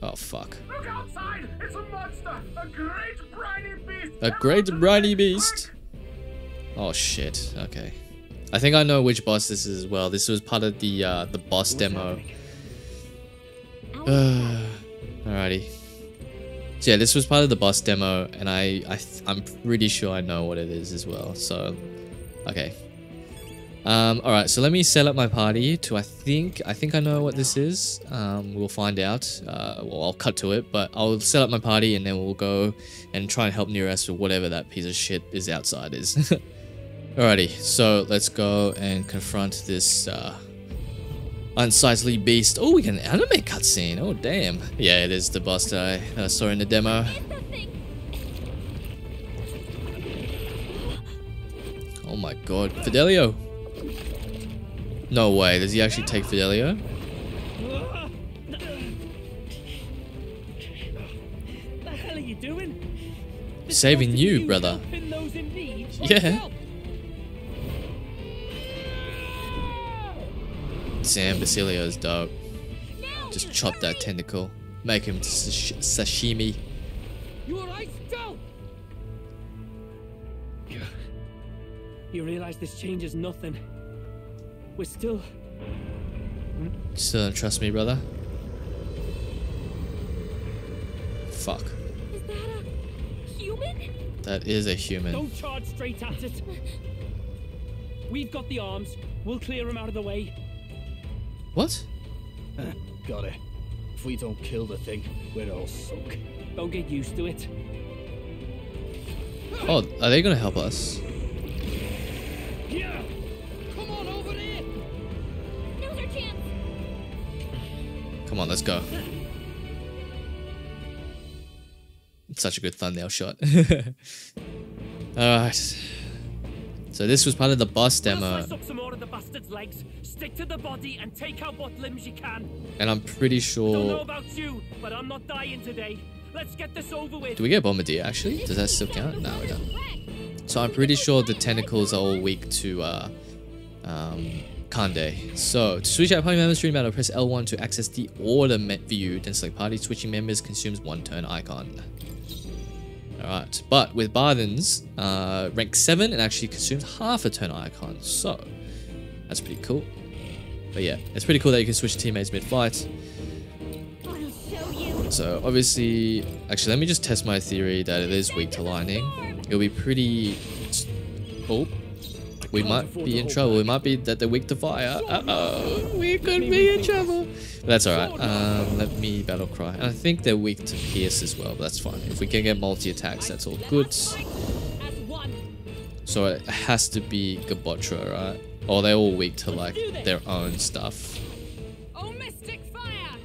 Oh, fuck. Look outside! It's a monster! A great briny beast! A great briny beast. Oh shit. Okay. I think I know which boss this is as well. This was part of the uh, the boss demo. <sighs> Alrighty. So yeah, this was part of the boss demo, and I, I I'm pretty sure I know what it is as well. So, okay. Um, all right, so let me set up my party to I think I think I know what this is. Um, we'll find out. Uh, well, I'll cut to it, but I'll set up my party and then we'll go and try and help Neuras with whatever that piece of shit is outside is. <laughs> Alrighty, so let's go and confront this uh, unsightly beast. Oh, we can anime cutscene. Oh, damn. Yeah, it is the boss that I uh, saw in the demo. Oh my god, Fidelio. No way, does he actually take Fidelio? The hell are you doing? Saving you, brother. Those in me. Yeah. Sam Basilio's dope. Just chop that tentacle. Make him sash- sashimi. You alright, Del? You realize this changes nothing. We're still. Still don't trust me, brother? Fuck. Is that a human? That is a human. Don't charge straight at it. We've got the arms. We'll clear him out of the way. What? Uh, got it. If we don't kill the thing, we're all sunk. Don't get used to it. Oh, are they gonna help us? Yeah! Come on, let's go. It's such a good thumbnail shot. <laughs> Alright. So this was part of the boss demo. Slice up some more of the bastard's legs, stick to the body, and take out what limbs you can. And I'm pretty sure... you, but I'm not dying today. Let's get this over with. Do we get Bombardier actually? Does that still count? No, we don't. So I'm pretty sure the tentacles are all weak to uh, um, Kande. So to switch out party members during battle, press L1 to access the order view, then select party. Switching members consumes one turn icon. Alright, but with Bardens, uh, rank 7, it actually consumes half a turn icon, so that's pretty cool. But yeah, it's pretty cool that you can switch teammates mid-fight. So obviously, actually let me just test my theory that it is weak to lightning. It'll be pretty... Oh, we might be in trouble. It might be that they're weak to fire. Uh-oh, we could be in trouble. But that's alright. Um, let me battle cry. And I think they're weak to pierce as well, but that's fine. If we can get multi-attacks, that's all good. So it has to be Gabotra, right? Or they're all weak to like their own stuff. Oh, mystic fire!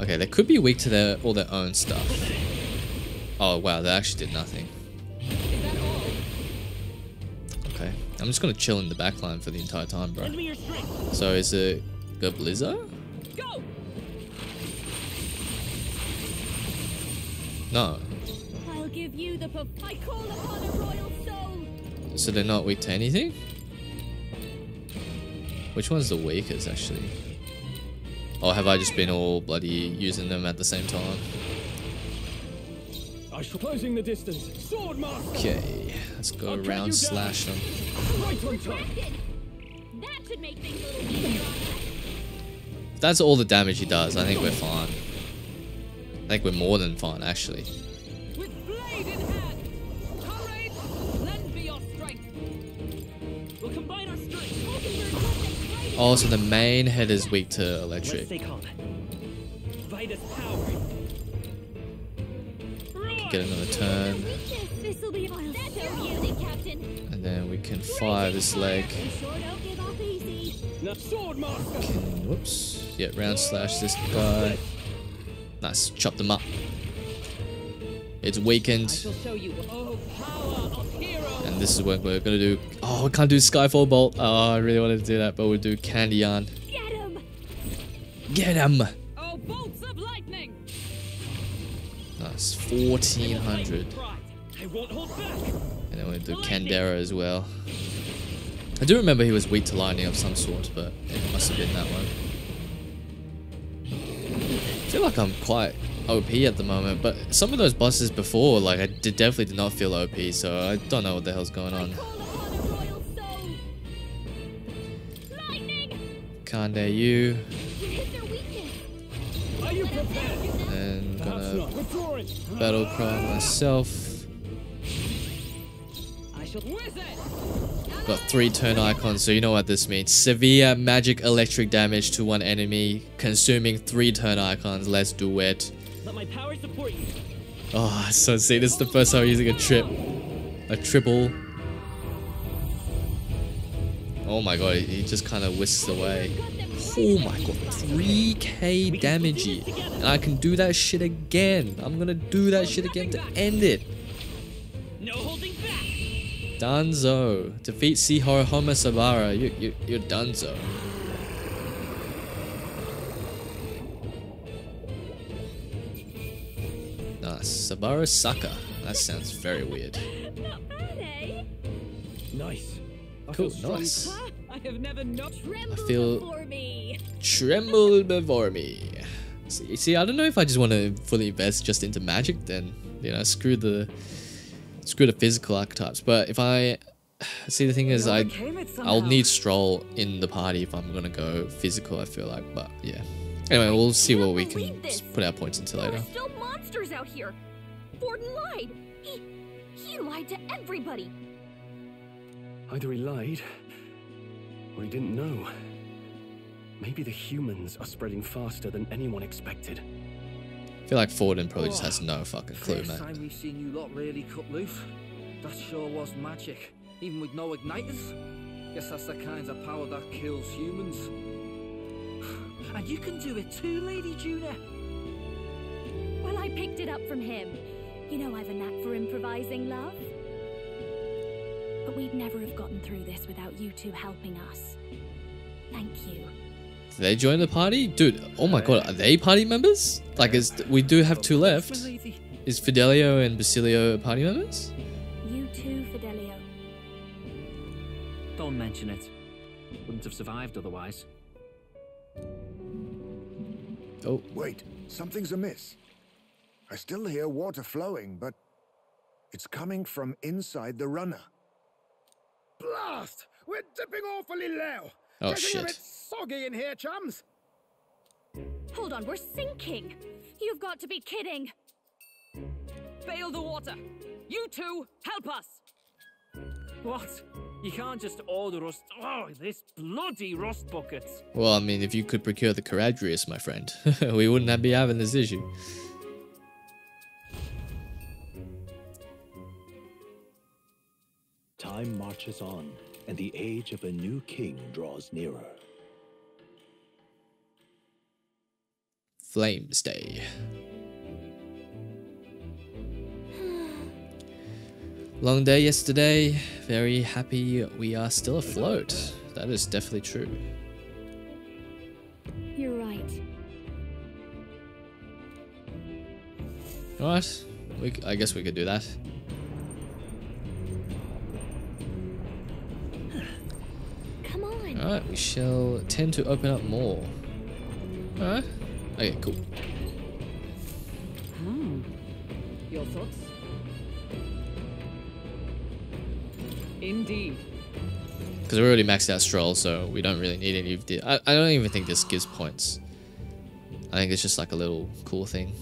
Okay, they could be weak to their all their own stuff. Oh wow, they actually did nothing. I'm just gonna chill in the backline for the entire time, bro. So is it Gabliza? Go! No. I'll give you the I call upon a royal soul! So they're not weak to anything? Which one's the weakest actually? Or have I just been all bloody using them at the same time? I shall closing the distance. Sword master! Okay, let's go I'll around slash them. Right on time. That should make things a little easier. If that's all the damage he does, I think we're fine. I think we're more than fine actually. With blade in hand! Courage! Lend me your strength! We'll combine our strength! Oh, so the main head is weak to electric. stay calm. Vitus power! Get another turn. And then we can fire this leg. Can, whoops. Yeah, round slash this guy. Nice, chop them up. It's weakened. And this is what we're gonna do. Oh, we can't do Skyfall Bolt. Oh, I really wanted to do that, but we'll do Candy Yarn. Get him! Get him! 1400. I won't hold back! And then we'll do Candera as well. I do remember he was weak to lightning of some sort, but it must have been that one. I feel like I'm quite OP at the moment, but some of those bosses before, like I did definitely did not feel OP, so I don't know what the hell's going on. Kande you, Are you prepared? Battle cry myself. I shall whiz it! Got three turn icons, so you know what this means. Severe magic electric damage to one enemy, consuming three turn icons. Let's do it. Let my power support you. Oh, so see, this is the first time I'm using a trip. A triple. Oh my god, he just kind of whisks away. Oh my god, 3k damage. And I can do that shit again. I'm gonna do that shit again to end it. No holding back! Danzo. Defeat Sihor Homa Sabara. You, you, you're Danzo. Nice. Sabara Saka. That sounds very weird. Eh? Nice. I Cool, feel strong. nice. I have never known. I feel tremble before me. See, see, I don't know if I just want to fully invest just into magic. Then you know, screw the screw the physical archetypes. But if I see, the thing is, I I'll need Strohl in the party if I'm gonna go physical. I feel like, but yeah. Anyway, we'll see what we can s- put our points into later. There are still monsters out here. Forden lied. He he lied to everybody. Either he lied, or he didn't know. Maybe the humans are spreading faster than anyone expected. I feel like Forden probably just has oh, no fucking clue, First man. time we've seen you lot really cut loose. That sure was magic, even with no igniters. Guess that's the kind of power that kills humans. <sighs> And you can do it too, Lady Junah. Well, I picked it up from him. You know I've a knack for improvising, love. But we'd never have gotten through this without you two helping us. Thank you. Did they join the party? Dude, oh my god, are they party members? Like, is we do have two left. Is Fidelio and Basilio party members? You too, Fidelio. Don't mention it. Wouldn't have survived otherwise. Oh. Wait, something's amiss. I still hear water flowing, but it's coming from inside the runner. Blast! We're dipping awfully low. Oh, Getting shit. a bit soggy in here, chums. Hold on, we're sinking. You've got to be kidding. Bail the water. You two, help us. What? You can't just order us. Oh, this bloody rust buckets. Well, I mean, if you could procure the Caradrius, my friend, <laughs> we wouldn't have be having this issue. Time marches on, and the age of a new king draws nearer. Flames Day. <sighs> Long day yesterday. Very happy we are still afloat. That is definitely true. You're right. Alright, we, I guess we could do that. Alright, we shall tend to open up more. Alright. Okay, cool. Hmm. Your thoughts? Indeed. Because we already maxed out Strohl, so we don't really need any of the... I, I don't even think this gives points. I think it's just like a little cool thing.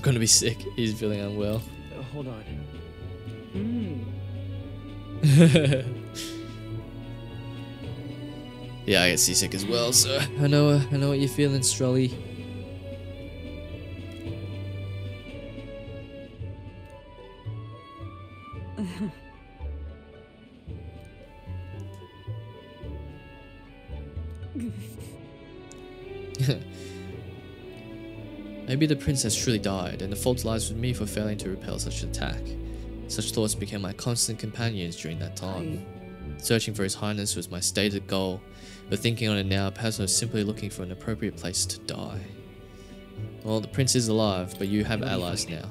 I'm gonna be sick. He's feeling unwell. Uh, hold on. Hmm. <laughs> yeah, I get seasick as well, so I know uh, I know what you're feeling, Strolly. Maybe the prince has truly died, and the fault lies with me for failing to repel such an attack. Such thoughts became my constant companions during that time. Searching for his highness was my stated goal, but thinking on it now, perhaps I was simply looking for an appropriate place to die. Well, the prince is alive, but you have allies now.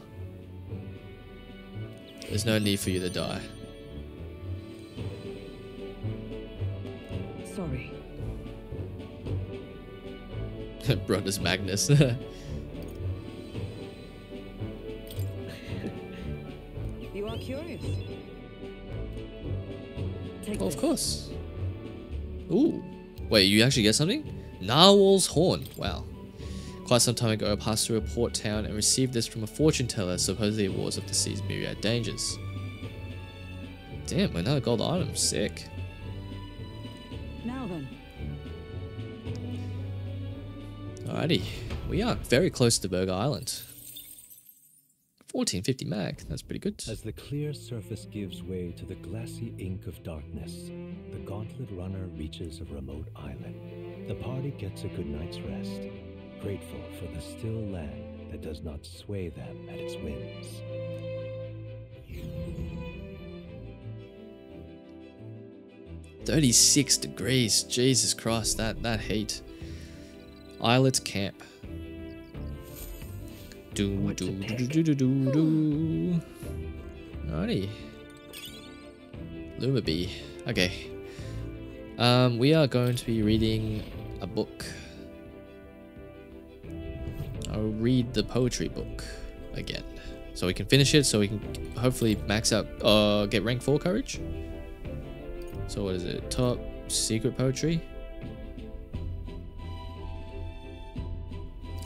There's no need for you to die. Sorry. <laughs> Brothers Magnus. <laughs> Take Oh, of course. Ooh. Wait, you actually get something? Narwhal's Horn. Wow. Quite some time ago, I passed through a port town and received this from a fortune teller, supposedly warns of the sea's myriad dangers. Damn, another gold item. Sick. Now then. Alrighty. We are very close to Virga Island. 1450 mag. That's pretty good. As the clear surface gives way to the glassy ink of darkness, the gauntlet runner reaches a remote island. The party gets a good night's rest, grateful for the still land that does not sway them at its whims. Thirty-six degrees. Jesus Christ, that that heat. Islet camp. Do do do do do do do. Alrighty. Lumabee. Okay. Um, we are going to be reading a book. I'll read the poetry book again, so we can finish it. So we can hopefully max out, uh, get rank four courage. So what is it? Top secret poetry.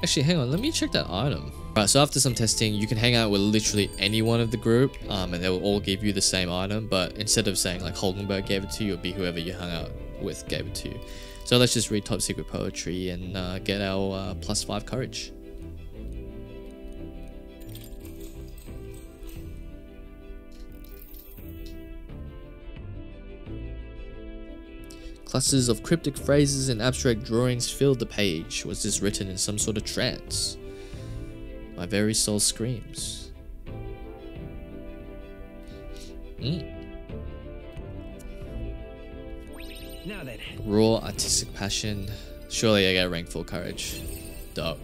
Actually, hang on. Let me check that item. Right, so after some testing, you can hang out with literally anyone of the group, um, and they will all give you the same item. But instead of saying like Hulkenberg gave it to you, it'll be whoever you hung out with gave it to you. So let's just read top secret poetry and uh, get our uh, plus five courage. Clusters of cryptic phrases and abstract drawings filled the page. Was this written in some sort of trance? My very soul screams. Mm. Raw artistic passion. Surely I get rank 4 courage. Dope.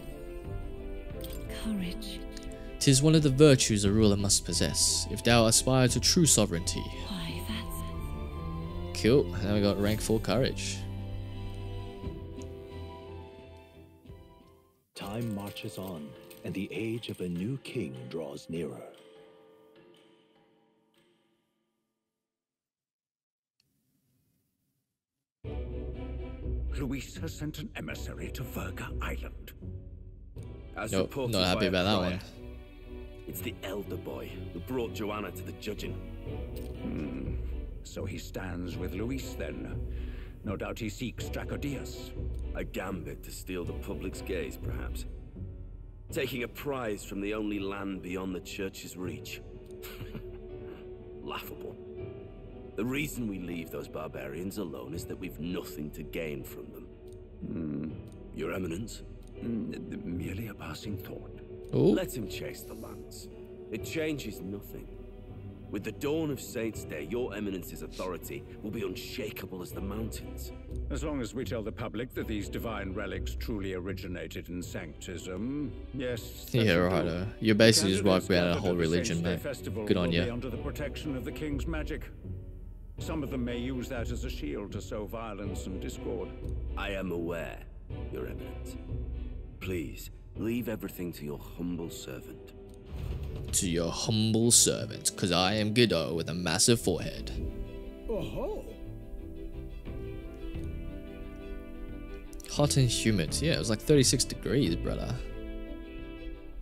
Courage. Tis one of the virtues a ruler must possess, if thou aspire to true sovereignty. Why, that's Cool. Now we got rank 4 courage. Time marches on, and the age of a new king draws nearer. Louis has sent an emissary to Virga Island. As Nope, reported not happy by a about that crier, one. It's the elder boy who brought Joanna to the judging. Hmm. So he stands with Louis then. No doubt he seeks Drakodios. A gambit to steal the public's gaze, perhaps. Taking a prize from the only land beyond the church's reach. <laughs> Laughable. The reason we leave those barbarians alone is that we've nothing to gain from them. Hmm. Your Eminence? Mm, merely a passing thought. Let him chase the lands. It changes nothing. With the dawn of Saints' Day, your Eminence's authority will be unshakable as the mountains. As long as we tell the public that these divine relics truly originated in Sanctism, yes. that Yeah, right. do. Uh, you're basically just Candidates wiping out a whole religion, Saints' mate. Good on you. under the protection of the king's magic. Some of them may use that as a shield to sow violence and discord. I am aware, Your Eminence. Please, leave everything to your humble servant. To your humble servant, because I am Godot with a massive forehead. Oh, Hot and humid. Yeah, it was like 36 degrees, brother.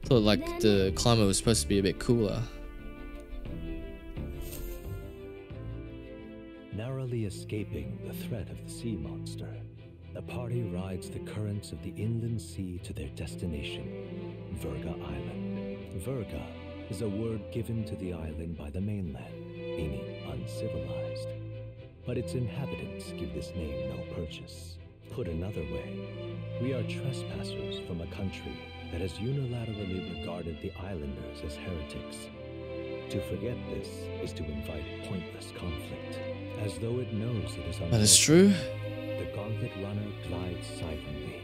Thought like the climate was supposed to be a bit cooler. Narrowly escaping the threat of the sea monster, the party rides the currents of the inland sea to their destination, Virga Island. Virga is a word given to the island by the mainland, meaning uncivilized. But its inhabitants give this name no purchase. Put another way, we are trespassers from a country that has unilaterally regarded the islanders as heretics. To forget this is to invite pointless conflict, as though it knows it is That is true. The gauntlet runner glides silently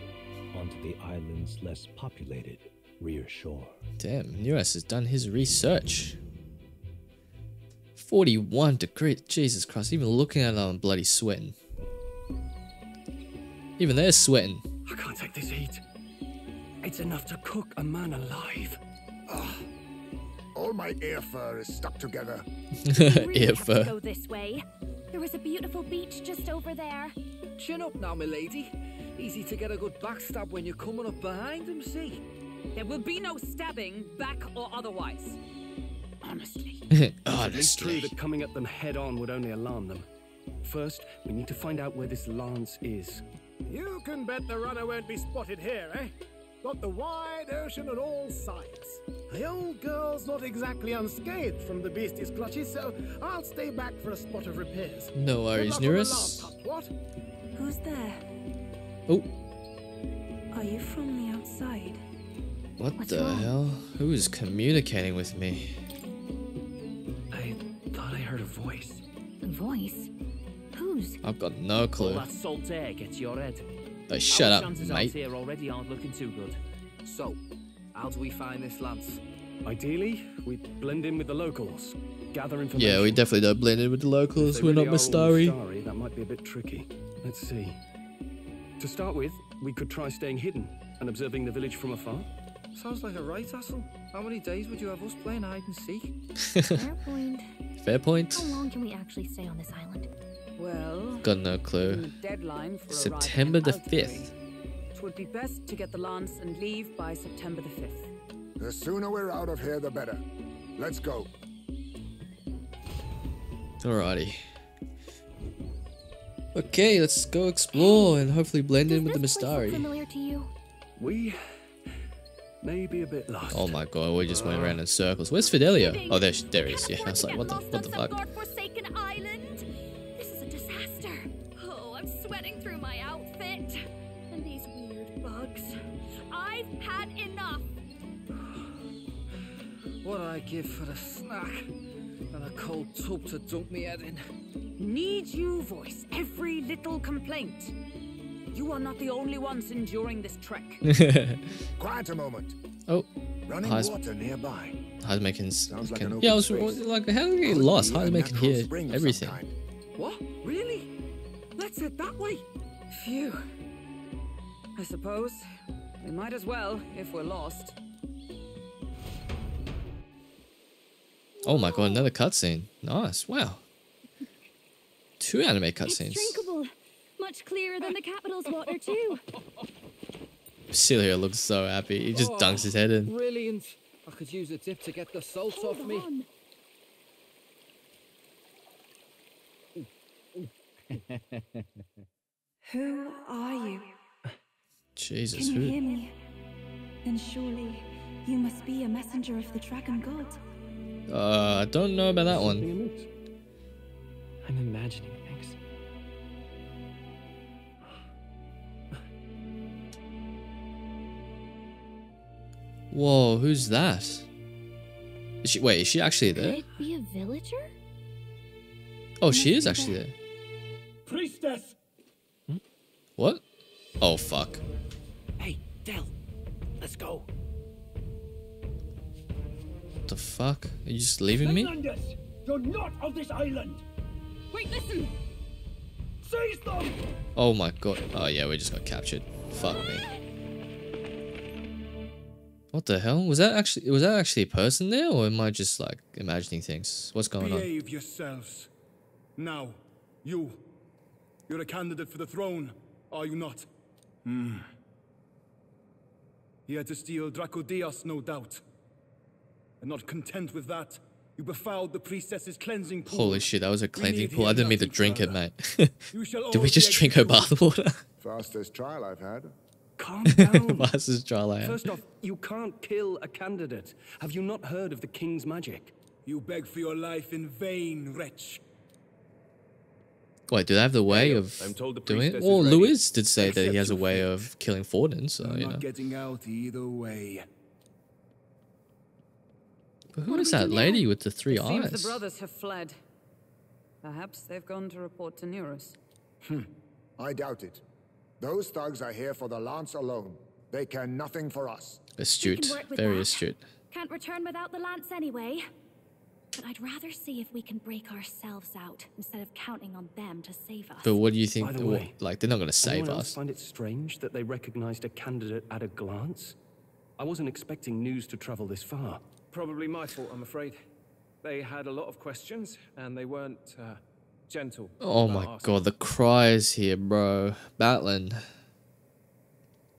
onto the island's less populated rear shore. Damn, Neuras has done his research. 41 degrees. Jesus Christ, even looking at it, I'm bloody sweating. Even they're sweating. I can't take this heat. It's enough to cook a man alive. All my ear fur is stuck together. <laughs> really Ear have to fur. go this way. There was a beautiful beach just over there. Chin up now, my lady. Easy to get a good backstab when you're coming up behind him, see? There will be no stabbing, back or otherwise. Honestly. <laughs> It's true that coming at them head on would only alarm them. First, we need to find out where this lance is. You can bet the runner won't be spotted here, eh? Got the wide ocean on all sides. The old girl's not exactly unscathed from the beastie's clutches, so I'll stay back for a spot of repairs. No worries, luck on the Neuras. last hunt, What? Who's there? Oh, Are you from the outside? What What's the wrong? hell? Who is communicating with me? I thought I heard a voice. A voice? Whose? I've got no All clue. that salt air gets your head. Oh, shut Our up, chances out mate. here already aren't looking too good. So, how do we find this lance? Ideally, we blend in with the locals, gather information. Yeah, we definitely don't blend in with the locals. We're really not are all that might be a bit tricky. Let's see. To start with, we could try staying hidden and observing the village from afar. Sounds like a right hassle. How many days would you have us playing hide and seek? Fair point. Fair point. How long can we actually stay on this island? Well, Got no clue. deadline for September the 5th. It would be best to get the lance and leave by September the 5th. The sooner we're out of here, the better. Let's go. Alrighty. Okay, let's go explore and hopefully blend in with the This Mustari. familiar to you? We may be a bit lost. Oh my god, we just went around in circles. Where's Fidelio? Oh, there, she- there he is. Yeah, I was like, what the, what the fuck? This is a disaster. Oh, I'm sweating through my outfit. And these weird bugs. I've. What I give for a snack and a cold tub to dump me head in. Need you voice every little complaint? You are not the only ones enduring this trek. <laughs> Quiet a moment. Oh, Running Heis- water nearby. Heismaken's Sounds like can, an yeah, I was space. like, how did I get lost? Heismaken can hear spring everything. What? Really? Let's head that way. Phew. I suppose we might as well if we're lost. Oh my god, another cutscene. Nice, wow. Two anime cutscenes. Drinkable. Much clearer than the capital's water, too. Celia looks so happy. He just dunks his head in. Brilliant. I could use a dip to get the salt off me. <laughs> Who are you? Jesus, Can you who? hear me? Then surely you must be a messenger of the dragon god. Uh, I don't know about that one. I'm imagining Whoa, who's that? Is she, wait, is she actually Could there? it be a villager? Oh, she is actually there. Priestess! Hmm? What? Oh, fuck. Hey, Del, let's go. What the fuck? Are you just leaving me? Fernandez, you're not of this island. Wait, listen! Seize them! Oh my god. Oh yeah, we just got captured. Fuck me. What the hell? Was that actually was that actually a person there or am I just like imagining things? What's going on? Behave yourselves. Now, you. You're a candidate for the throne, are you not? Hmm. He had to steal Drakodios, no doubt. And not content with that, you befouled the priestess's cleansing pool. Holy shit, that was a cleansing pool. I didn't mean to nothing drink it, mate. <laughs> Did we just drink her bathwater? Fastest trial I've had. Calm down. Fastest trial I. First off, you can't kill a candidate. Have you not heard of the king's magic? You beg for your life in vain, wretch. Wait, do they have the way Hail. of I'm told the doing it? Well, ready. Louis did say that he has a way of <laughs> killing Forden, so I'm you not know. getting out either way. But who is that lady with the three it seems eyes? the brothers have fled. Perhaps they've gone to report to Neuras. Hmm. I doubt it. Those thugs are here for the lance alone. They care nothing for us. Astute, very that. astute. Can't return without the lance anyway. But I'd rather see if we can break ourselves out instead of counting on them to save us. But what do you think? By the what- way, like they're not going to save Anyone else us. find it strange that they recognized a candidate at a glance? I wasn't expecting news to travel this far. Probably my fault, I'm afraid. They had a lot of questions, and they weren't uh, gentle. Oh my asking. god, the cries here, bro. Batlin,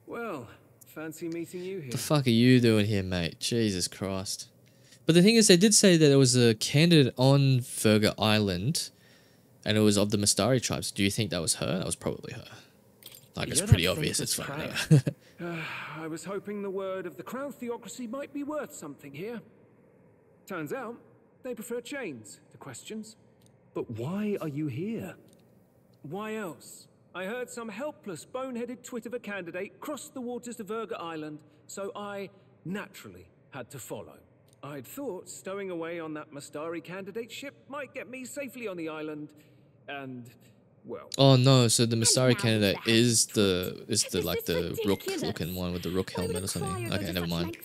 Well, fancy meeting you here. the fuck are you doing here, mate? Jesus Christ. But the thing is, they did say that there was a candidate on Virga Island, and it was of the Mustari tribes. Do you think that was her? That was probably her. Like, it's pretty obvious it's fucking her. Uh, <laughs> <sighs> I was hoping the word of the crown theocracy might be worth something here. Turns out, they prefer chains to questions. But why are you here? Why else? I heard some helpless, boneheaded twit of a candidate crossed the waters to Virga Island, so I naturally had to follow. I'd thought stowing away on that Mustari candidate ship might get me safely on the island, and, well, Oh no! So the Mustari candidate is the is the like the rook looking one with the rook helmet or something. Okay, never mind.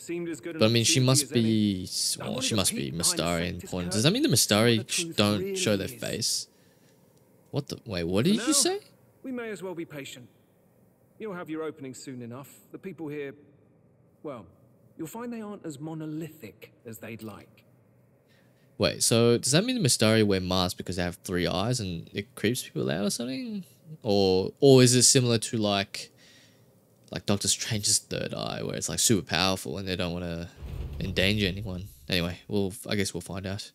Seemed as good But I mean, she must be. Well, she must be Mustari in porn. Does that mean the Mustari sh- don't show their face? What the? Wait, what did you say? We may as well be patient. You'll have your opening soon enough. The people here, well, you'll find they aren't as monolithic as they'd like. Wait, so does that mean the Mustari wear masks because they have three eyes and it creeps people out or something? Or or is it similar to like like Doctor Strange's third eye where it's like super powerful and they don't want to endanger anyone? Anyway, we'll I guess we'll find out.